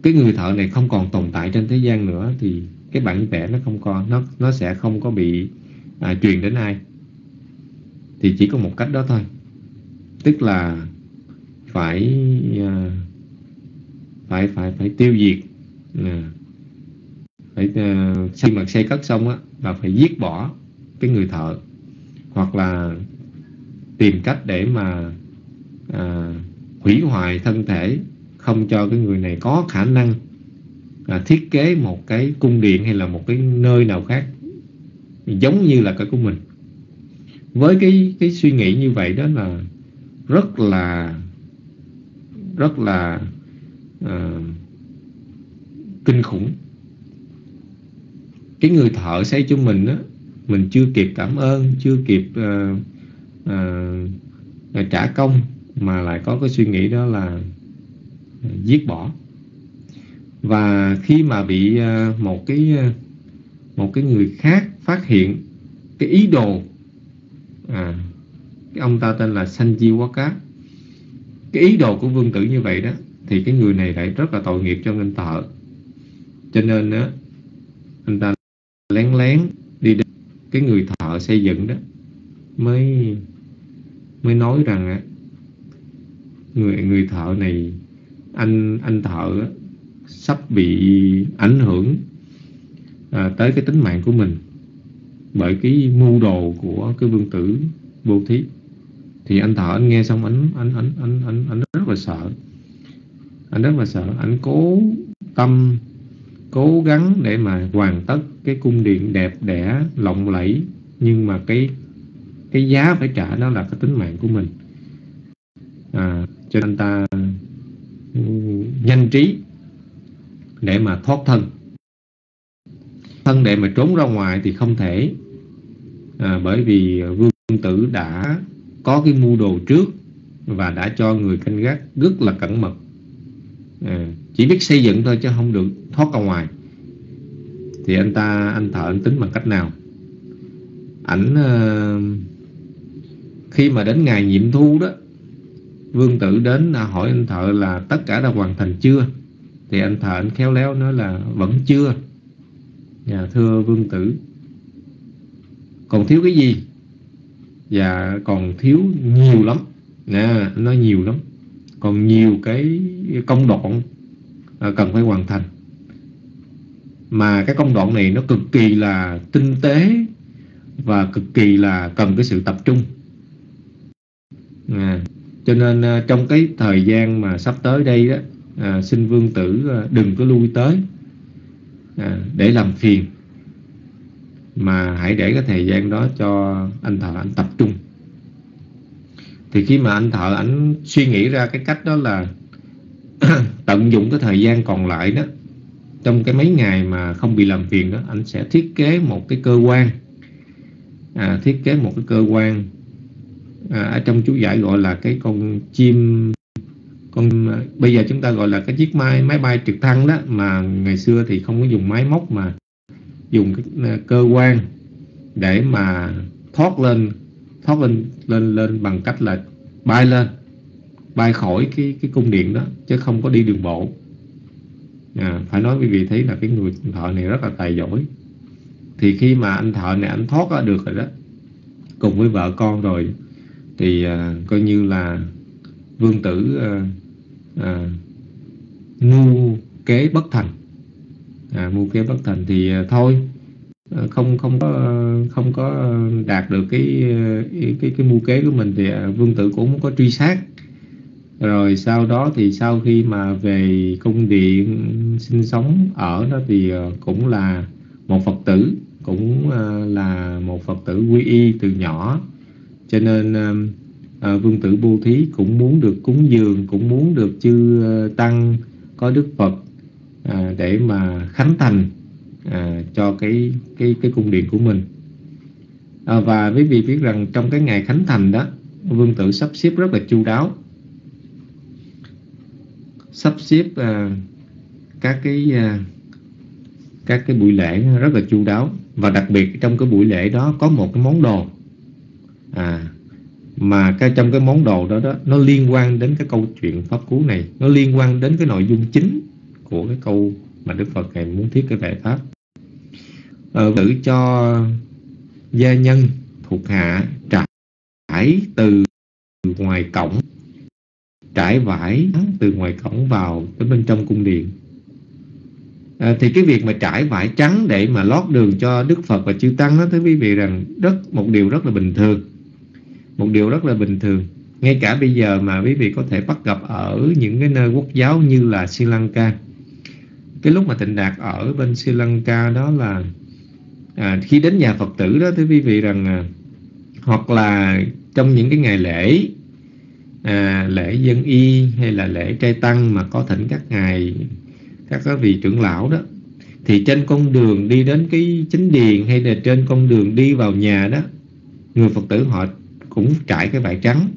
cái người thợ này không còn tồn tại trên thế gian nữa thì cái bản vẽ nó không còn nó nó sẽ không có bị à, truyền đến ai. Thì chỉ có một cách đó thôi. Tức là phải à, phải phải phải tiêu diệt à, phải à, khi mà xây cất xong á là phải giết bỏ cái người thợ hoặc là tìm cách để mà à, hủy hoại thân thể không cho cái người này có khả năng à, thiết kế một cái cung điện hay là một cái nơi nào khác giống như là cái của mình. Với cái cái suy nghĩ như vậy đó là rất là rất là à, kinh khủng. Cái người thợ xây cho mình đó mình chưa kịp cảm ơn chưa kịp uh, uh, trả công mà lại có cái suy nghĩ đó là ờ, giết bỏ. Và khi mà bị uh, một cái uh, một cái người khác phát hiện cái ý đồ à, cái ông ta tên là Sanji Waka cái ý đồ của vương tử như vậy đó thì cái người này lại rất là tội nghiệp cho anh thợ. Cho nên đó anh ta lén lén cái người thợ xây dựng đó mới mới nói rằng người người thợ này anh anh thợ sắp bị ảnh hưởng à, tới cái tính mạng của mình bởi cái mưu đồ của cái vương tử vô thí. Thì anh thợ anh nghe xong anh anh anh anh anh, anh rất là sợ. Anh rất là sợ. Anh cố tâm cố gắng để mà hoàn tất cái cung điện đẹp đẽ lộng lẫy nhưng mà cái cái giá phải trả đó là cái tính mạng của mình. À, cho nên ta ừ, nhanh trí để mà thoát thân. Thân để mà trốn ra ngoài thì không thể. À, bởi vì vương tử đã có cái mưu đồ trước và đã cho người canh gác rất là cẩn mật. À, chỉ biết xây dựng thôi chứ không được thoát ra ngoài thì anh ta, anh thợ anh tính bằng cách nào? Ảnh ờ, khi mà đến ngày nhiệm thu đó, vương tử đến à, hỏi anh thợ là tất cả đã hoàn thành chưa? Thì anh thợ anh khéo léo nói là vẫn chưa. Nhà thưa vương tử. Còn thiếu cái gì? Và còn thiếu nhiều lắm. Nè nó nhiều lắm. Còn nhiều cái công đoạn à, cần phải hoàn thành mà cái công đoạn này nó cực kỳ là tinh tế và cực kỳ là cần cái sự tập trung. À, cho nên à, trong cái thời gian mà sắp tới đây đó à, xin vương tử à, đừng có lui tới à, để làm phiền. Mà hãy để cái thời gian đó cho anh thợ anh tập trung. Thì khi mà anh thợ anh suy nghĩ ra cái cách đó là tận dụng cái thời gian còn lại đó trong cái mấy ngày mà không bị làm phiền đó anh sẽ thiết kế một cái cơ quan. À, thiết kế một cái cơ quan à, ở trong chú giải gọi là cái con chim con bây giờ chúng ta gọi là cái chiếc máy máy bay trực thăng đó mà ngày xưa thì không có dùng máy móc mà dùng cái à, cơ quan để mà thoát lên thoát lên lên lên bằng cách là bay lên bay khỏi cái cái cung điện đó chứ không có đi đường bộ à, phải nói quý vị thấy là cái người thợ này rất là tài giỏi. Thì khi mà anh thợ này anh thoát ra được rồi đó cùng với vợ con rồi thì à, coi như là vương tử à, à, ngu kế bất thành. À, mưu kế bất thành thì à, thôi à, không không có không có đạt được cái à, cái cái mưu kế của mình thì à, vương tử cũng có truy sát rồi sau đó thì sau khi mà về cung điện sinh sống ở đó thì ờ, cũng là một phật tử cũng ờ, là một phật tử quy y từ nhỏ. Cho nên à, vương tử bố thí cũng muốn được cúng dường cũng muốn được chư tăng có đức phật à, để mà khánh thành à, cho cái cái cái cung điện của mình. À, và quý vị biết rằng trong cái ngày khánh thành đó vương tử sắp xếp rất là chu đáo sắp xếp uh, các cái uh, các cái buổi lễ rất là chu đáo. Và đặc biệt trong cái buổi lễ đó có một cái món đồ. À mà cái trong cái món đồ đó đó nó liên quan đến cái câu chuyện pháp cú này. Nó liên quan đến cái nội dung chính của cái câu mà Đức Phật ngài muốn thiết cái vệ pháp. Ờ, cho gia nhân thuộc hạ trải từ ngoài cổng trải vải từ ngoài cổng vào tới bên trong cung điện. À, thì cái việc mà trải vải trắng để mà lót đường cho Đức Phật và chư Tăng đó thưa quý vị rằng rất một điều rất là bình thường. Một điều rất là bình thường. Ngay cả bây giờ mà quý vị có thể bắt gặp ở những cái nơi quốc giáo như là Sri Lanka. Cái lúc mà tịnh đạt ở bên Sri Lanka đó là à, khi đến nhà Phật tử đó thưa quý vị rằng à, hoặc là trong những cái ngày lễ à, lễ dân y hay là lễ trai tăng mà có thỉnh các ngài các cái vị trưởng lão đó thì trên con đường đi đến cái chính điền hay là trên con đường đi vào nhà đó người Phật tử họ cũng trải cái vải trắng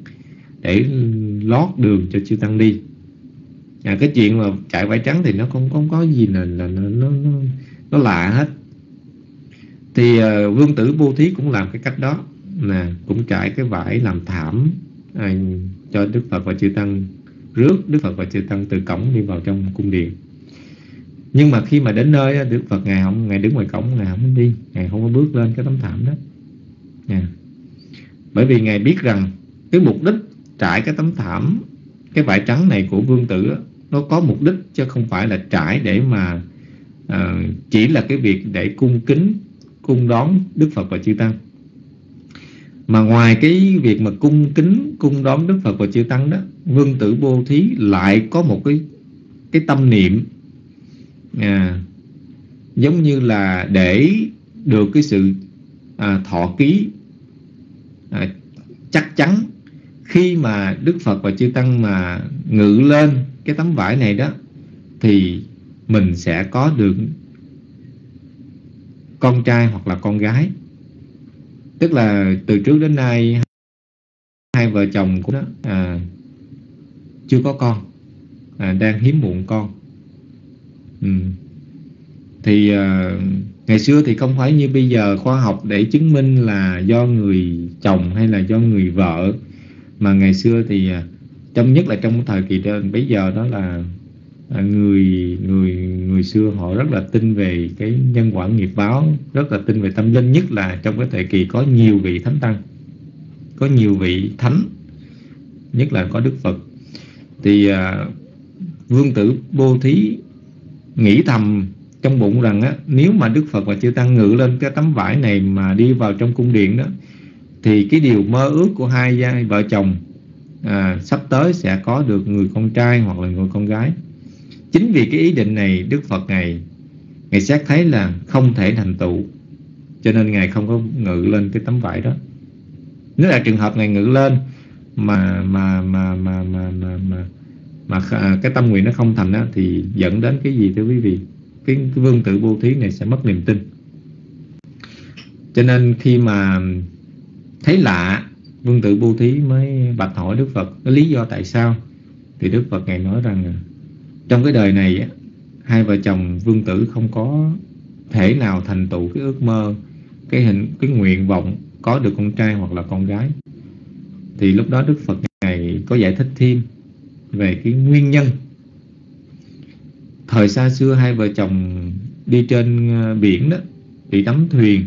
để lót đường cho chư tăng đi. À, cái chuyện mà trải vải trắng thì nó không, không có gì là, là nó, nó, nó, nó lạ hết. Thì uh, vương tử vô thí cũng làm cái cách đó nè cũng trải cái vải làm thảm à, cho đức phật và chư tăng rước đức phật và chư tăng từ cổng đi vào trong cung điện. Nhưng mà khi mà đến nơi đức phật ngài không ngài đứng ngoài cổng ngài không đi ngài không có bước lên cái tấm thảm đó. Nha. Bởi vì ngài biết rằng cái mục đích trải cái tấm thảm cái vải trắng này của vương tử nó có mục đích chứ không phải là trải để mà uh, chỉ là cái việc để cung kính cung đón đức phật và chư tăng mà ngoài cái việc mà cung kính cung đón đức phật và chư tăng đó vương tử bô thí lại có một cái cái tâm niệm à, giống như là để được cái sự à, thọ ký à, chắc chắn khi mà Đức Phật và chư Tăng mà ngự lên cái tấm vải này đó thì mình sẽ có được con trai hoặc là con gái tức là từ trước đến nay hai vợ chồng của nó à, chưa có con à, đang hiếm muộn con ừ. thì à, ngày xưa thì không phải như bây giờ khoa học để chứng minh là do người chồng hay là do người vợ mà ngày xưa thì à, trong nhất là trong thời kỳ bây giờ đó là à, người người người xưa họ rất là tin về cái nhân quả nghiệp báo rất là tin về tâm linh nhất là trong cái thời kỳ có nhiều vị thánh tăng có nhiều vị thánh nhất là có đức phật. Thì à, vương tử bô thí nghĩ thầm trong bụng rằng á, nếu mà Đức Phật và Chư Tăng ngự lên cái tấm vải này mà đi vào trong cung điện đó thì cái điều mơ ước của hai gia vợ chồng à, sắp tới sẽ có được người con trai hoặc là người con gái chính vì cái ý định này Đức Phật ngài ngài xét thấy là không thể thành tựu. Cho nên ngài không có ngự lên cái tấm vải đó. Nếu là trường hợp ngài ngự lên mà mà mà mà mà mà mà, mà à, cái tâm nguyện nó không thành đó, thì dẫn đến cái gì thưa quý vị? Cái, cái vương tử vô thí này sẽ mất niềm tin. Cho nên khi mà thấy lạ vương tử vô thí mới bạch hỏi đức phật cái lý do tại sao? Thì đức phật ngài nói rằng trong cái đời này hai vợ chồng vương tử không có thể nào thành tựu cái ước mơ, cái hình, cái nguyện vọng có được con trai hoặc là con gái. Thì lúc đó đức phật ngài có giải thích thêm về cái nguyên nhân. Thời xa xưa hai vợ chồng đi trên ờ, biển đó bị đắm thuyền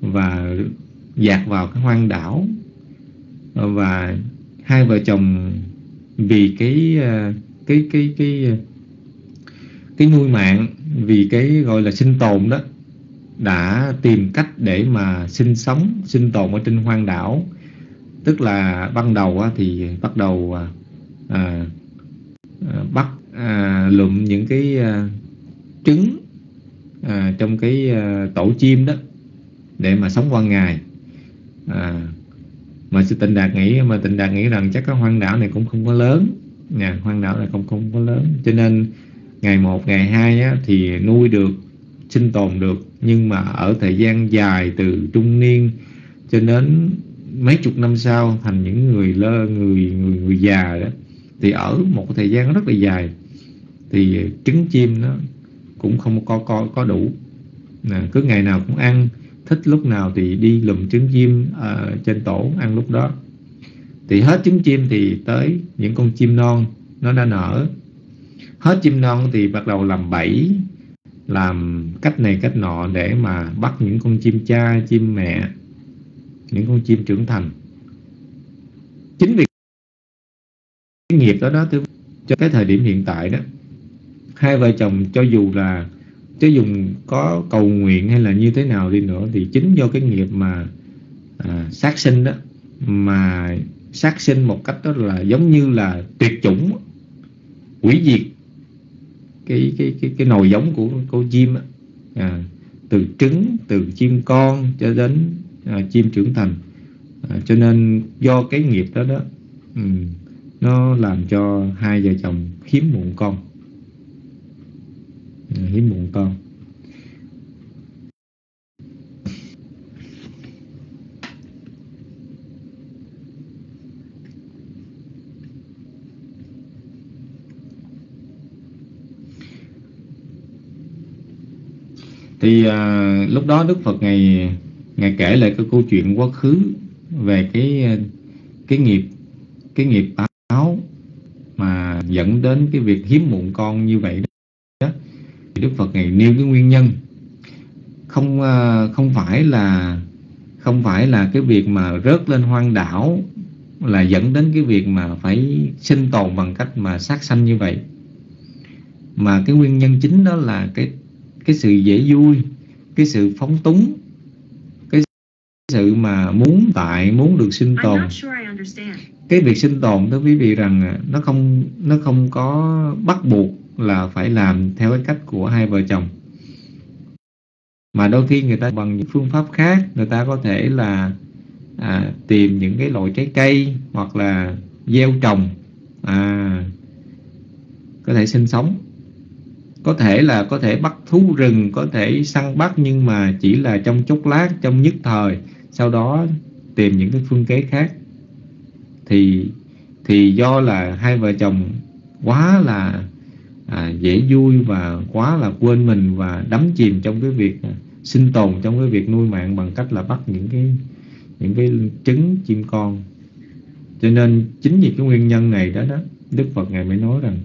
và dạt vào cái hoang đảo. Và hai vợ chồng vì cái ờ, cái cái cái cái nuôi mạng vì cái gọi là sinh tồn đó đã tìm cách để mà sinh sống sinh tồn ở trên hoang đảo. Tức là ban đầu thì bắt đầu à, à, bắt à, lụm những cái à, trứng à, trong cái à, tổ chim đó để mà sống qua ngày. À, mà sư tịnh đạt nghĩ mà tịnh đạt nghĩ rằng chắc cái hoang đảo này cũng không có lớn nhà hoang đảo là không không có lớn. Cho nên ngày một ngày hai á, thì nuôi được sinh tồn được nhưng mà ở thời gian dài từ trung niên cho đến mấy chục năm sau thành những người lơ người người người già đó thì ở một thời gian rất là dài thì trứng chim nó cũng không có có có đủ. Nè, cứ ngày nào cũng ăn thích lúc nào thì đi lùm trứng chim uh, trên tổ ăn lúc đó thì hết trứng chim thì tới những con chim non nó đã nở. Hết chim non thì bắt đầu làm bẫy làm cách này cách nọ để mà bắt những con chim cha chim mẹ những con chim trưởng thành. Chính vì cái nghiệp đó đó cho cái thời điểm hiện tại đó hai vợ chồng cho dù là cho dùng có cầu nguyện hay là như thế nào đi nữa thì chính do cái nghiệp mà à, sát sinh đó mà sát sinh một cách đó là giống như là tuyệt chủng. Hủy diệt. Cái cái cái cái nồi giống của cô chim à, từ trứng từ chim con cho đến à, chim trưởng thành. À, cho nên do cái nghiệp đó đó um, nó làm cho hai vợ chồng hiếm muộn con. À, hiếm muộn con. Thì à, lúc đó Đức Phật ngày ngày kể lại cái câu chuyện quá khứ về cái à, cái nghiệp cái nghiệp báo mà dẫn đến cái việc hiếm muộn con như vậy đó. Thì Đức Phật ngày nêu cái nguyên nhân. Không à, không phải là không phải là cái việc mà rớt lên hoang đảo là dẫn đến cái việc mà phải sinh tồn bằng cách mà sát sanh như vậy. Mà cái nguyên nhân chính đó là cái cái sự dễ vui cái sự phóng túng cái sự mà muốn tại muốn được sinh tồn. cái việc sinh tồn đó quý vị rằng à, nó không nó không có bắt buộc là phải làm theo cái cách của hai vợ chồng. Mà đôi khi người ta bằng những phương pháp khác người ta có thể là à, tìm những cái loại trái cây hoặc là gieo trồng à, có thể sinh sống có thể là có thể bắt thú rừng có thể săn bắt nhưng mà chỉ là trong chốc lát trong nhất thời. Sau đó tìm những cái phương kế khác. Thì thì do là hai vợ chồng quá là à, dễ vui và quá là quên mình và đắm chìm trong cái việc à, sinh tồn trong cái việc nuôi mạng bằng cách là bắt những cái những cái trứng chim con. Cho nên chính vì cái nguyên nhân này đó đó Đức Phật ngài mới nói rằng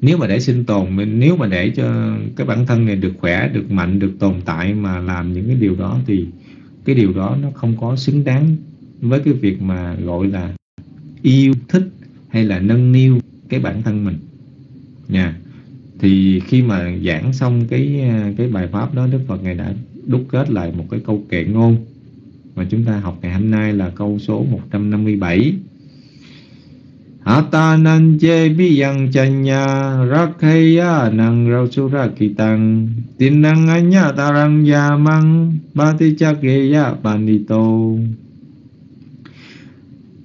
nếu mà để sinh tồn, nếu mà để cho cái bản thân này được khỏe, được mạnh, được tồn tại mà làm những cái điều đó thì cái điều đó nó không có xứng đáng với cái việc mà gọi là yêu thích hay là nâng niu cái bản thân mình. Nha. Thì khi mà giảng xong cái cái bài pháp đó, Đức Phật ngài đã đúc kết lại một cái câu kệ ngôn mà chúng ta học ngày hôm nay là câu số 157 Atananje biyang chanya rakhaya nang rausura kitang tinang anya tarang yamang batichakeya panito.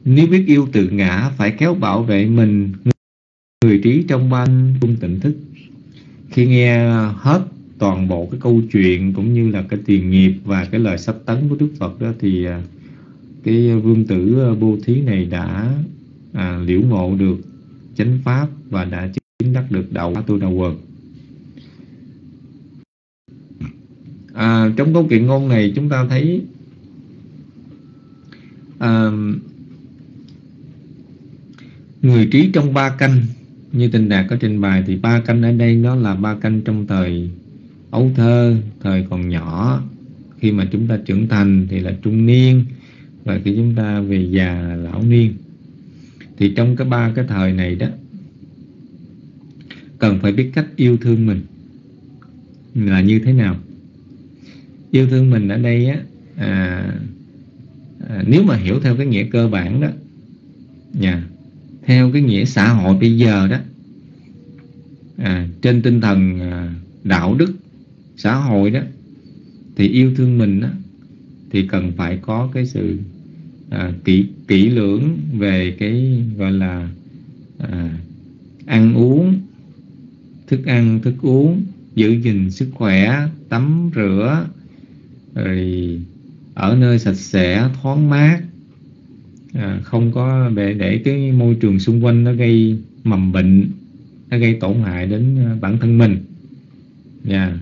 Nếu biết yêu tự ngã, phải kéo bảo vệ mình, người trí trong ban cung tỉnh thức khi nghe hết toàn bộ cái câu chuyện cũng như là cái tiền nghiệp và cái lời sắp tấn của Đức Phật đó thì à, cái vương tử à, bồ Thí này đã à, liễu ngộ được chánh pháp và đã chứng đắc được đạo tu đầu quần. À, trong câu chuyện ngôn này chúng ta thấy à, người trí trong ba canh như tình đạt có trình bày thì ba canh ở đây nó là ba canh trong thời ấu thơ thời còn nhỏ. Khi mà chúng ta trưởng thành thì là trung niên và khi chúng ta về già là lão niên thì trong cái ba cái thời này đó cần phải biết cách yêu thương mình là như thế nào. Yêu thương mình ở đây á à, à, nếu mà hiểu theo cái nghĩa cơ bản đó nhà theo cái nghĩa xã hội bây giờ đó à, trên tinh thần à, đạo đức xã hội đó thì yêu thương mình đó thì cần phải có cái sự à, kỹ kỹ lưỡng về cái gọi là à, ăn uống thức ăn thức uống giữ gìn sức khỏe tắm rửa rồi ở nơi sạch sẽ thoáng mát. À, không có để để cái môi trường xung quanh nó gây mầm bệnh nó gây tổn hại đến à, bản thân mình. Nha yeah.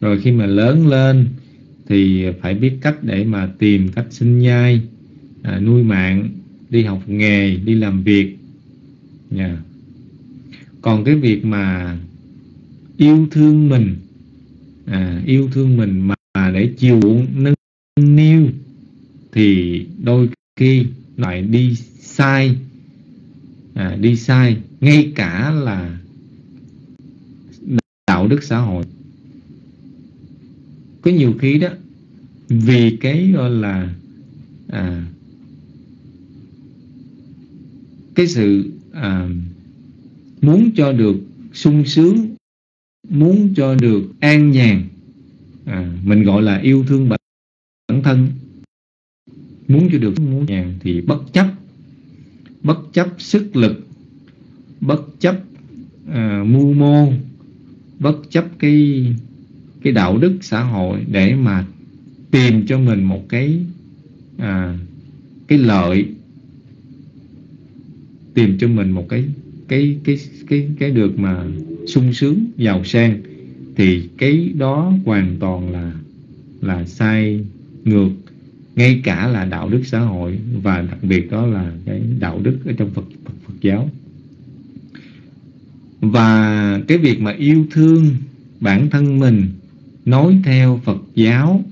rồi khi mà lớn lên thì phải biết cách để mà tìm cách sinh nhai à, nuôi mạng đi học nghề đi làm việc. Yeah. còn cái việc mà yêu thương mình à, yêu thương mình mà để chiều nâng niu thì đôi khi lại đi sai. À, đi sai ngay cả là đạo đức xã hội. Có nhiều khi đó vì cái gọi là à, cái sự à, muốn cho được sung sướng muốn cho được an nhàn à, mình gọi là yêu thương bản thân. Muốn cho được muốn nhàn thì bất chấp bất chấp sức lực bất chấp à, mưu mô bất chấp cái cái đạo đức xã hội để mà tìm cho mình một cái à, cái lợi tìm cho mình một cái cái cái cái cái được mà sung sướng giàu sang thì cái đó hoàn toàn là là sai ngược ngay cả là đạo đức xã hội và đặc biệt đó là cái đạo đức ở trong Phật Phật, Phật giáo. Và cái việc mà yêu thương bản thân mình nói theo Phật giáo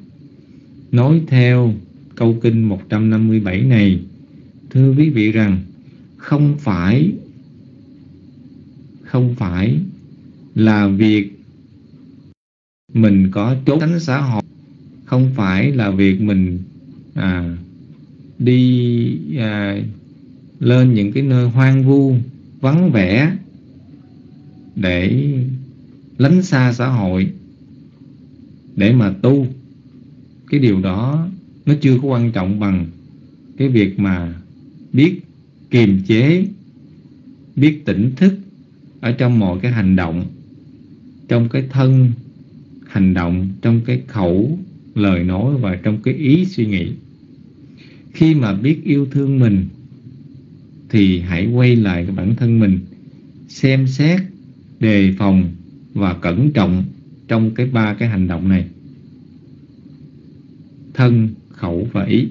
nói theo câu kinh 157 này thưa quý vị rằng không phải. Không phải là việc mình có trốn tránh xã hội. Không phải là việc mình à, đi à, lên những cái nơi hoang vu vắng vẻ để lánh xa xã hội để mà tu. Cái điều đó nó chưa có quan trọng bằng cái việc mà biết kiềm chế, biết tỉnh thức ở trong mọi cái hành động, trong cái thân hành động, trong cái khẩu lời nói và trong cái ý suy nghĩ. Khi mà biết yêu thương mình, thì hãy quay lại cái bản thân mình, xem xét, đề phòng và cẩn trọng trong cái ba cái hành động này. Thân, khẩu và ý.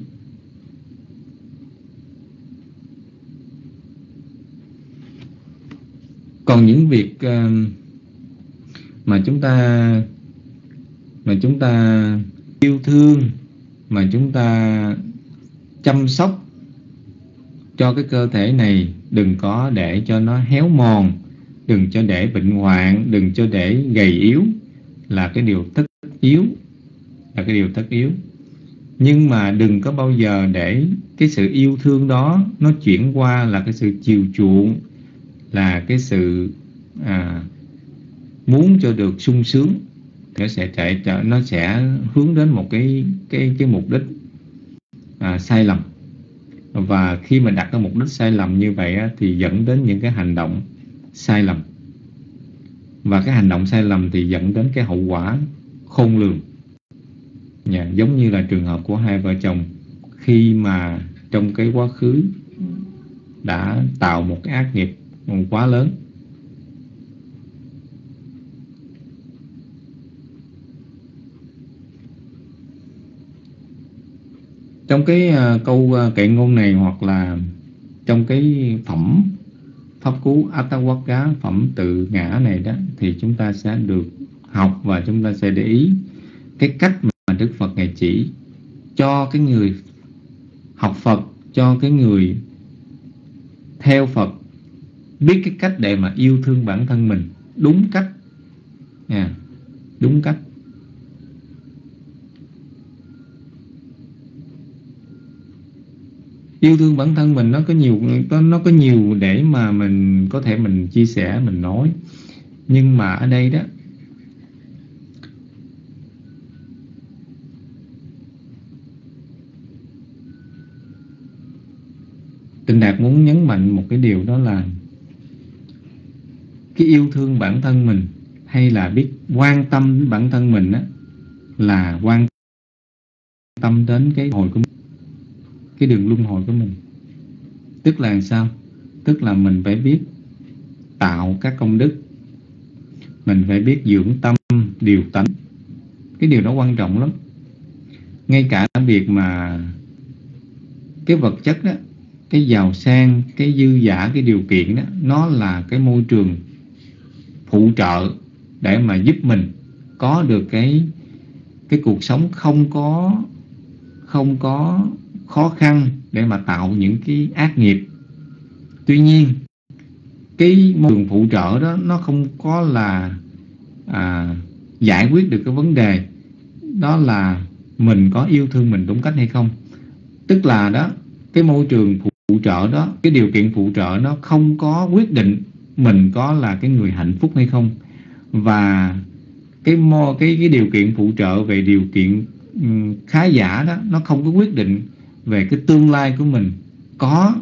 Còn những việc ờ, mà chúng ta, mà chúng ta yêu thương, mà chúng ta chăm sóc cho cái cơ thể này, đừng có để cho nó héo mòn, đừng cho để bệnh hoạn, đừng cho để gầy yếu là cái điều tất yếu, là cái điều tất yếu. Nhưng mà đừng có bao giờ để cái sự yêu thương đó nó chuyển qua là cái sự chiều chuộng là cái sự à, muốn cho được sung sướng nó sẽ chạy nó sẽ hướng đến một cái cái cái mục đích à, sai lầm. Và khi mà đặt cái mục đích sai lầm như vậy á, thì dẫn đến những cái hành động sai lầm. Và cái hành động sai lầm thì dẫn đến cái hậu quả khôn lường. Yeah, giống như là trường hợp của hai vợ chồng khi mà trong cái quá khứ đã tạo một cái ác nghiệp quá lớn. Trong cái à, câu à, kệ ngôn này hoặc là trong cái phẩm pháp cú Atawaka phẩm tự ngã này đó, thì chúng ta sẽ được học và chúng ta sẽ để ý cái cách mà Đức Phật ngài chỉ cho cái người học Phật, cho cái người theo Phật biết cái cách để mà yêu thương bản thân mình. Đúng cách. Nha. Đúng cách. Yêu thương bản thân mình nó có nhiều, nó có nhiều để mà mình có thể mình chia sẻ, mình nói. Nhưng mà ở đây đó Tình Đạt muốn nhấn mạnh một cái điều đó là cái yêu thương bản thân mình hay là biết quan tâm đến bản thân mình đó, là quan tâm đến cái hồi của mình cái đường luân hồi của mình. Tức là sao? Tức là mình phải biết tạo các công đức mình phải biết dưỡng tâm điều tánh. Cái điều đó quan trọng lắm. Ngay cả việc mà cái vật chất đó cái giàu sang cái dư giả cái điều kiện đó nó là cái môi trường phụ trợ để mà giúp mình có được cái cái cuộc sống không có không có khó khăn để mà tạo những cái ác nghiệp. Tuy nhiên cái môi trường phụ trợ đó nó không có là à, giải quyết được cái vấn đề đó là mình có yêu thương mình đúng cách hay không. Tức là đó cái môi trường phụ trợ đó cái điều kiện phụ trợ nó không có quyết định mình có là cái người hạnh phúc hay không. Và cái mo, cái cái điều kiện phụ trợ về điều kiện khá giả đó, nó không có quyết định về cái tương lai của mình có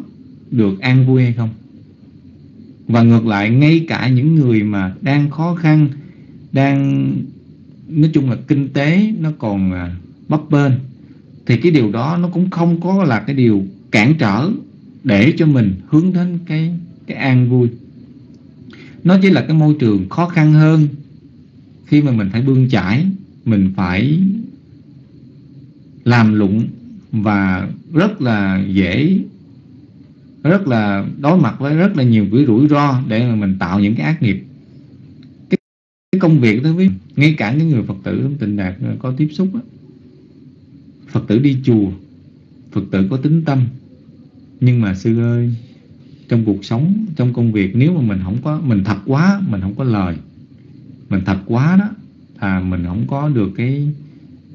được an vui hay không. Và ngược lại, ngay cả những người mà đang khó khăn, đang, nói chung là kinh tế nó còn à, bấp bênh, thì cái điều đó nó cũng không có là cái điều cản trở để cho mình hướng đến cái cái an vui nó chỉ là cái môi trường khó khăn hơn. Khi mà mình phải bươn chải mình phải làm lụng và rất là dễ rất là đối mặt với rất là nhiều cái rủi ro để mà mình tạo những cái ác nghiệp. Cái, cái công việc đó với ngay cả những người phật tử trong tình đạt có tiếp xúc đó, phật tử đi chùa phật tử có tính tâm. Nhưng mà sư ơi trong cuộc sống, trong công việc. Nếu mà mình không có, mình thật quá, mình không có lời, mình thật quá đó à mình không có được cái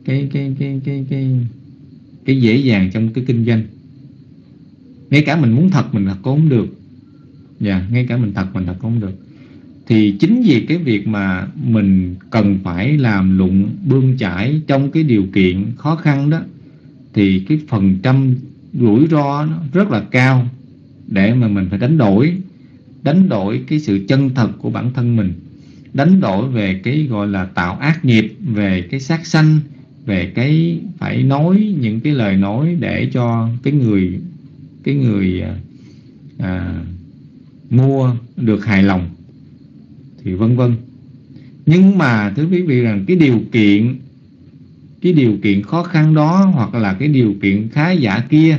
cái cái cái cái cái cái dễ dàng trong cái kinh doanh. Ngay cả mình muốn thật mình thật cũng không được. Dạ ngay cả mình thật mình thật cũng không được. Thì chính vì cái việc mà mình cần phải làm lụng bươn chải trong cái điều kiện khó khăn đó, thì cái phần trăm rủi ro nó rất là cao để mà mình phải đánh đổi đánh đổi cái sự chân thật của bản thân mình đánh đổi về cái gọi là tạo ác nghiệp về cái sát sanh về cái phải nói những cái lời nói để cho cái người cái người à, mua được hài lòng thì vân vân. Nhưng mà thưa quý vị rằng cái điều kiện cái điều kiện khó khăn đó hoặc là cái điều kiện khá giả kia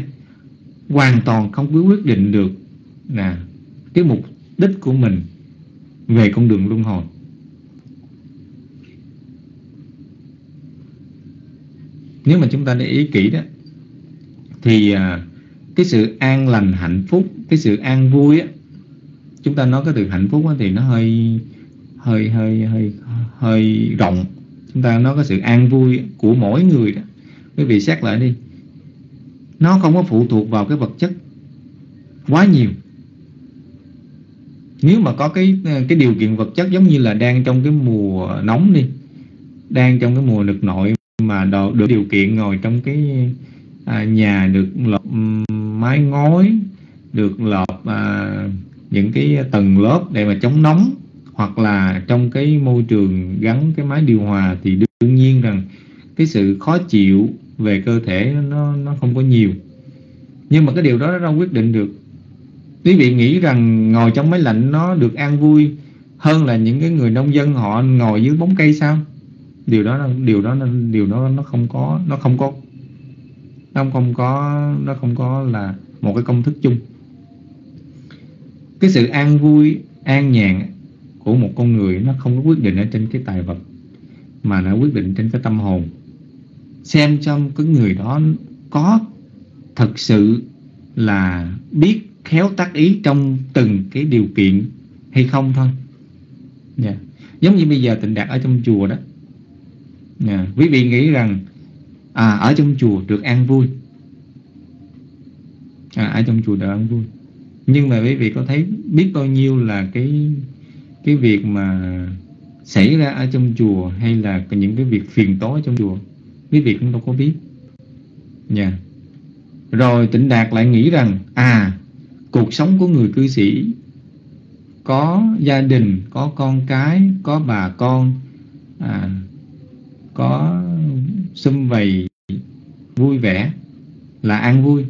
hoàn toàn không có quyết định được nè cái mục đích của mình về con đường luân hồi. Nếu mà chúng ta để ý kỹ đó thì à, cái sự an lành hạnh phúc cái sự an vui á chúng ta nói cái từ hạnh phúc á, thì nó hơi hơi hơi hơi hơi rộng. Chúng ta nói cái sự an vui của mỗi người đó. Quý vị xét lại đi nó không có phụ thuộc vào cái vật chất quá nhiều. Nếu mà có cái cái điều kiện vật chất giống như là đang trong cái mùa nóng đi đang trong cái mùa nực nội mà được điều kiện ngồi trong cái à, nhà được lợp mái ngói được lợp à, những cái tầng lớp để mà chống nóng hoặc là trong cái môi trường gắn cái máy điều hòa thì đương nhiên rằng cái sự khó chịu về cơ thể nó nó không có nhiều. Nhưng mà cái điều đó nó đâu quyết định được. Quý vị nghĩ rằng ngồi trong máy lạnh nó được an vui hơn là những cái người nông dân họ ngồi dưới bóng cây sao? Điều đó điều đó điều đó nó không có, nó không có, nó không có, nó không có là một cái công thức chung. Cái sự an vui, an nhàn của một con người nó không có quyết định ở trên cái tài vật, mà nó quyết định trên cái tâm hồn xem trong cái người đó có thật sự là biết khéo tác ý trong từng cái điều kiện hay không thôi. Yeah. Giống như bây giờ tịnh đạt ở trong chùa đó. Yeah. Quý vị nghĩ rằng à, ở trong chùa được an vui. À, ở trong chùa được an vui. Nhưng mà quý vị có thấy biết bao nhiêu là cái cái việc mà xảy ra ở trong chùa hay là những cái việc phiền tối trong chùa quý vị cũng đâu có biết. Nha yeah. rồi tịnh đạt lại nghĩ rằng à cuộc sống của người cư sĩ có gia đình có con cái có bà con à, có xung vầy vui vẻ là an vui.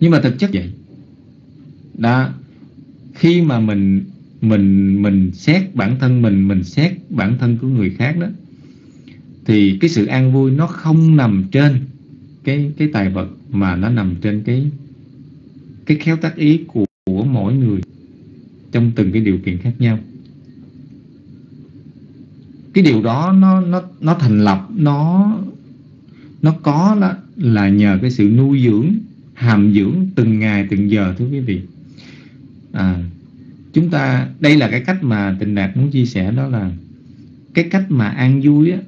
Nhưng mà thực chất vậy. Đó khi mà mình mình mình xét bản thân mình mình xét bản thân của người khác đó thì cái sự an vui nó không nằm trên cái cái tài vật mà nó nằm trên cái cái khéo tác ý của, của mỗi người trong từng cái điều kiện khác nhau. Cái điều đó nó nó nó thành lập nó nó có đó là nhờ cái sự nuôi dưỡng hàm dưỡng từng ngày từng giờ thưa quý vị. À, chúng ta đây là cái cách mà tình đạt muốn chia sẻ đó là cái cách mà an vui á,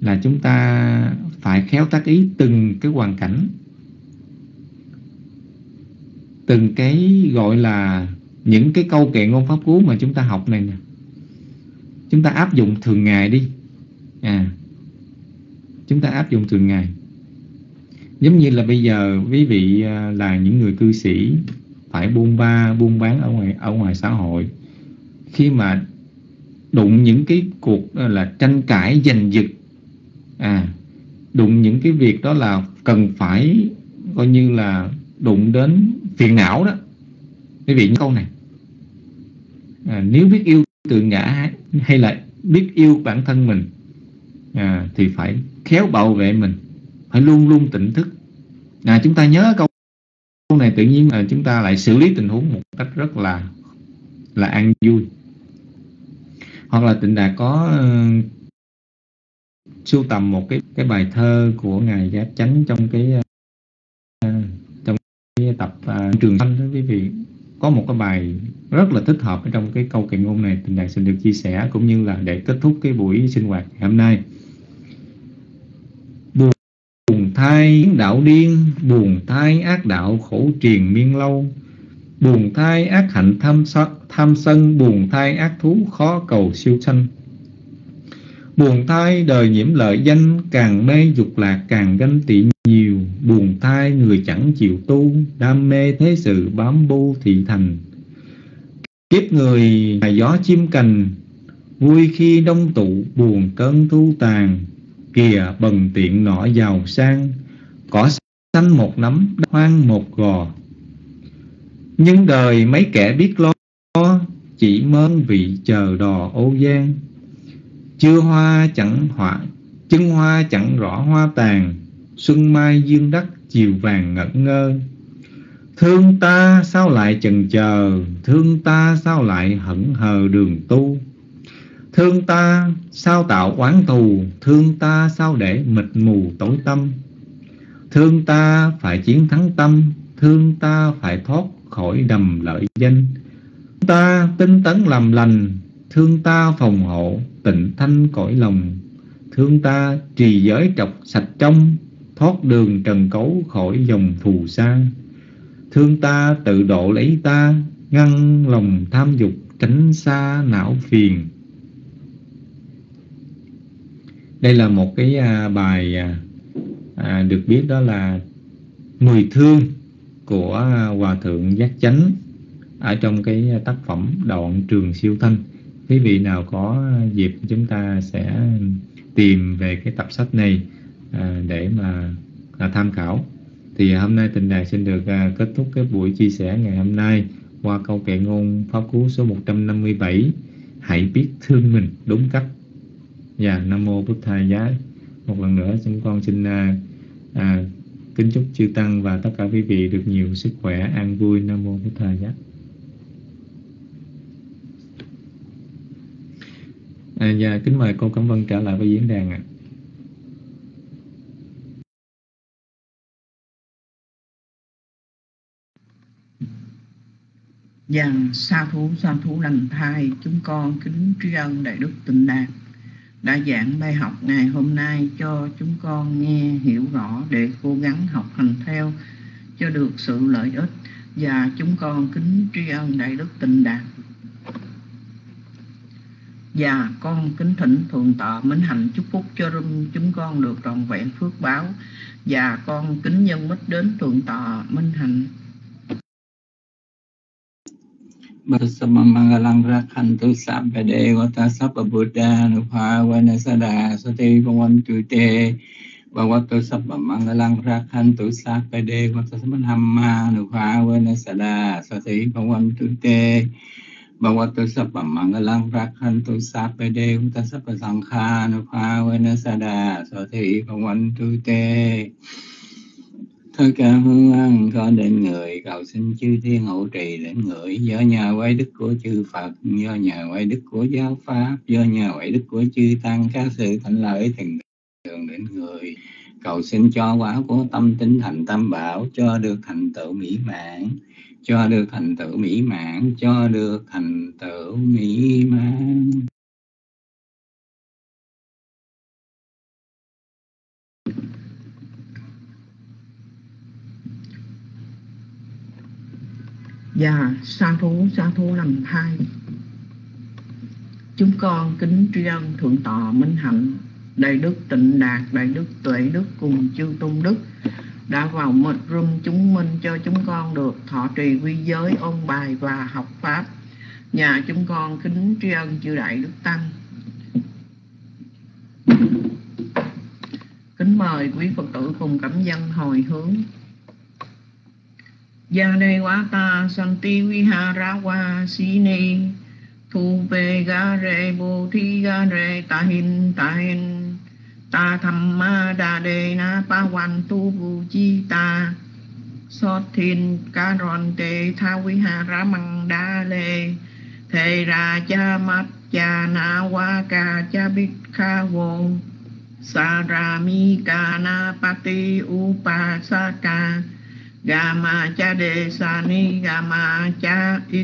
là chúng ta phải khéo tác ý từng cái hoàn cảnh, từng cái gọi là những cái câu kệ ngôn pháp cú mà chúng ta học này nè. Chúng ta áp dụng thường ngày đi. À chúng ta áp dụng thường ngày. Giống như là bây giờ quý vị à, là những người cư sĩ phải buôn ba, buôn bán ở ngoài ở ngoài xã hội. Khi mà đụng những cái cuộc à, là tranh cãi, giành giật à đụng những cái việc đó là cần phải coi như là đụng đến phiền não đó. Quý vị những câu này. À, nếu biết yêu tự ngã hay là biết yêu bản thân mình à, thì phải khéo bảo vệ mình phải luôn luôn tỉnh thức. À, chúng ta nhớ câu này tự nhiên là chúng ta lại xử lý tình huống một cách rất là là an vui. Hoặc là tịnh đạt có uh, sưu tầm một cái cái bài thơ của ngài giác chánh trong cái uh, trong cái tập uh, trường Sanh. Đó quý vị có một cái bài rất là thích hợp ở trong cái câu kệ ngôn này tình đạt xin được chia sẻ cũng như là để kết thúc cái buổi sinh hoạt ngày hôm nay. Buồn thai đạo điên buồn thai ác đạo khổ triền miên lâu. Buồn thai ác hạnh tham, tham sân buồn thai ác thú khó cầu siêu sanh buồn thai đời nhiễm lợi danh, càng mê dục lạc càng ganh tị nhiều. Buồn thai người chẳng chịu tu, đam mê thế sự bám bu thị thành. Kiếp người là gió chim cành vui khi đông tụ, buồn cơn thu tàn. Kìa bần tiện nọ giàu sang, cỏ xanh một nắm, hoang một gò. Nhưng đời mấy kẻ biết lo, chỉ mơn vị chờ đò ô gian chưa hoa chẳng họa, chân hoa chẳng rõ hoa tàn, xuân mai dương đất chiều vàng ngẩn ngơ. Thương ta sao lại chần chờ, thương ta sao lại hận hờ đường tu? Thương ta sao tạo oán thù, thương ta sao để mịt mù tối tâm? Thương ta phải chiến thắng tâm, thương ta phải thoát khỏi đầm lợi danh. Ta tinh tấn làm lành thương ta phòng hộ tịnh thanh cõi lòng. Thương ta trì giới trọc sạch trong thoát đường trần cấu khỏi dòng phù sa. Thương ta tự độ lấy ta ngăn lòng tham dục tránh xa não phiền. Đây là một cái à, bài à, à được biết đó là mười thương của à, hòa thượng giác chánh ở trong cái à, tác phẩm đoạn trường siêu thanh quý vị nào có dịp chúng ta sẽ tìm về cái tập sách này à, để mà à, tham khảo. Thì hôm nay tình đài xin được à, kết thúc cái buổi chia sẻ ngày hôm nay qua câu kệ ngôn pháp cú số 157 hãy biết thương mình đúng cách. Và dạ, nam mô bút thầy giá một lần nữa chúng con xin à, à, kính chúc chư tăng và tất cả quý vị được nhiều sức khỏe an vui. Nam mô bút thầy giá À, dạ, kính mời cô Cẩm Vân trở lại với diễn đàn ạ. À. Dạ, sa thú sa thú lành thai chúng con kính tri ân đại đức tịnh đạt đã giảng bài học ngày hôm nay cho chúng con nghe hiểu rõ để cố gắng học hành theo cho được sự lợi ích và chúng con kính tri ân đại đức tịnh đạt và con kính thỉnh thượng tọa minh hạnh chúc phúc cho chúng con được trọn vẹn phước báo. Và con kính nhân mít đến thượng tọa minh hạnh. Bersama mangalang rakhantu sabda dewata sabda buddha nupavana sada sati pawantu Tute Bhagavato sabba mangalang rakhantu sabda dewata Nupha Vana sada sati pawantu Tute Bhagavato sabba mangalang rakhantu sabda dewata sabba sangha nupavana sada sati tư te Tất cả hương ăn có đến người cầu xin chư thiên hộ trì đến người do nhờ quay đức của chư Phật do nhờ quay đức của giáo pháp do nhờ quay đức của chư tăng các sự thành lợi thường thường đến người cầu xin cho quả của tâm tinh thành tam bảo cho được thành tựu mỹ mãn cho được thành tựu mỹ mãn cho được thành tựu mỹ mãn Dạ, sa thú, sa thú làm thai. Chúng con kính tri ân Thượng tọa Minh Hạnh, Đại Đức Tịnh Đạt, Đại Đức Tuệ Đức cùng chư Tôn Đức đã vào mật rung chúng minh cho chúng con được thọ trì quy giới, ôn bài và học Pháp. Nhà chúng con kính tri ân chư Đại Đức Tăng. Kính mời quý Phật tử cùng cảm dân hồi hướng. Gia đề quá ta santi vihara wa sini thu về ga re bồ thi ga re ta hin ta hin ta tham ma đa đề na pa Văn tu vu chi ta. So thiên ca ron tê tha vihara măng đa lê. Thề ra cha mắt cha na wa ca cha bích kha vô. Sa ra mi ca na pati upa sa ca. Gama cha đề sa ni gama cha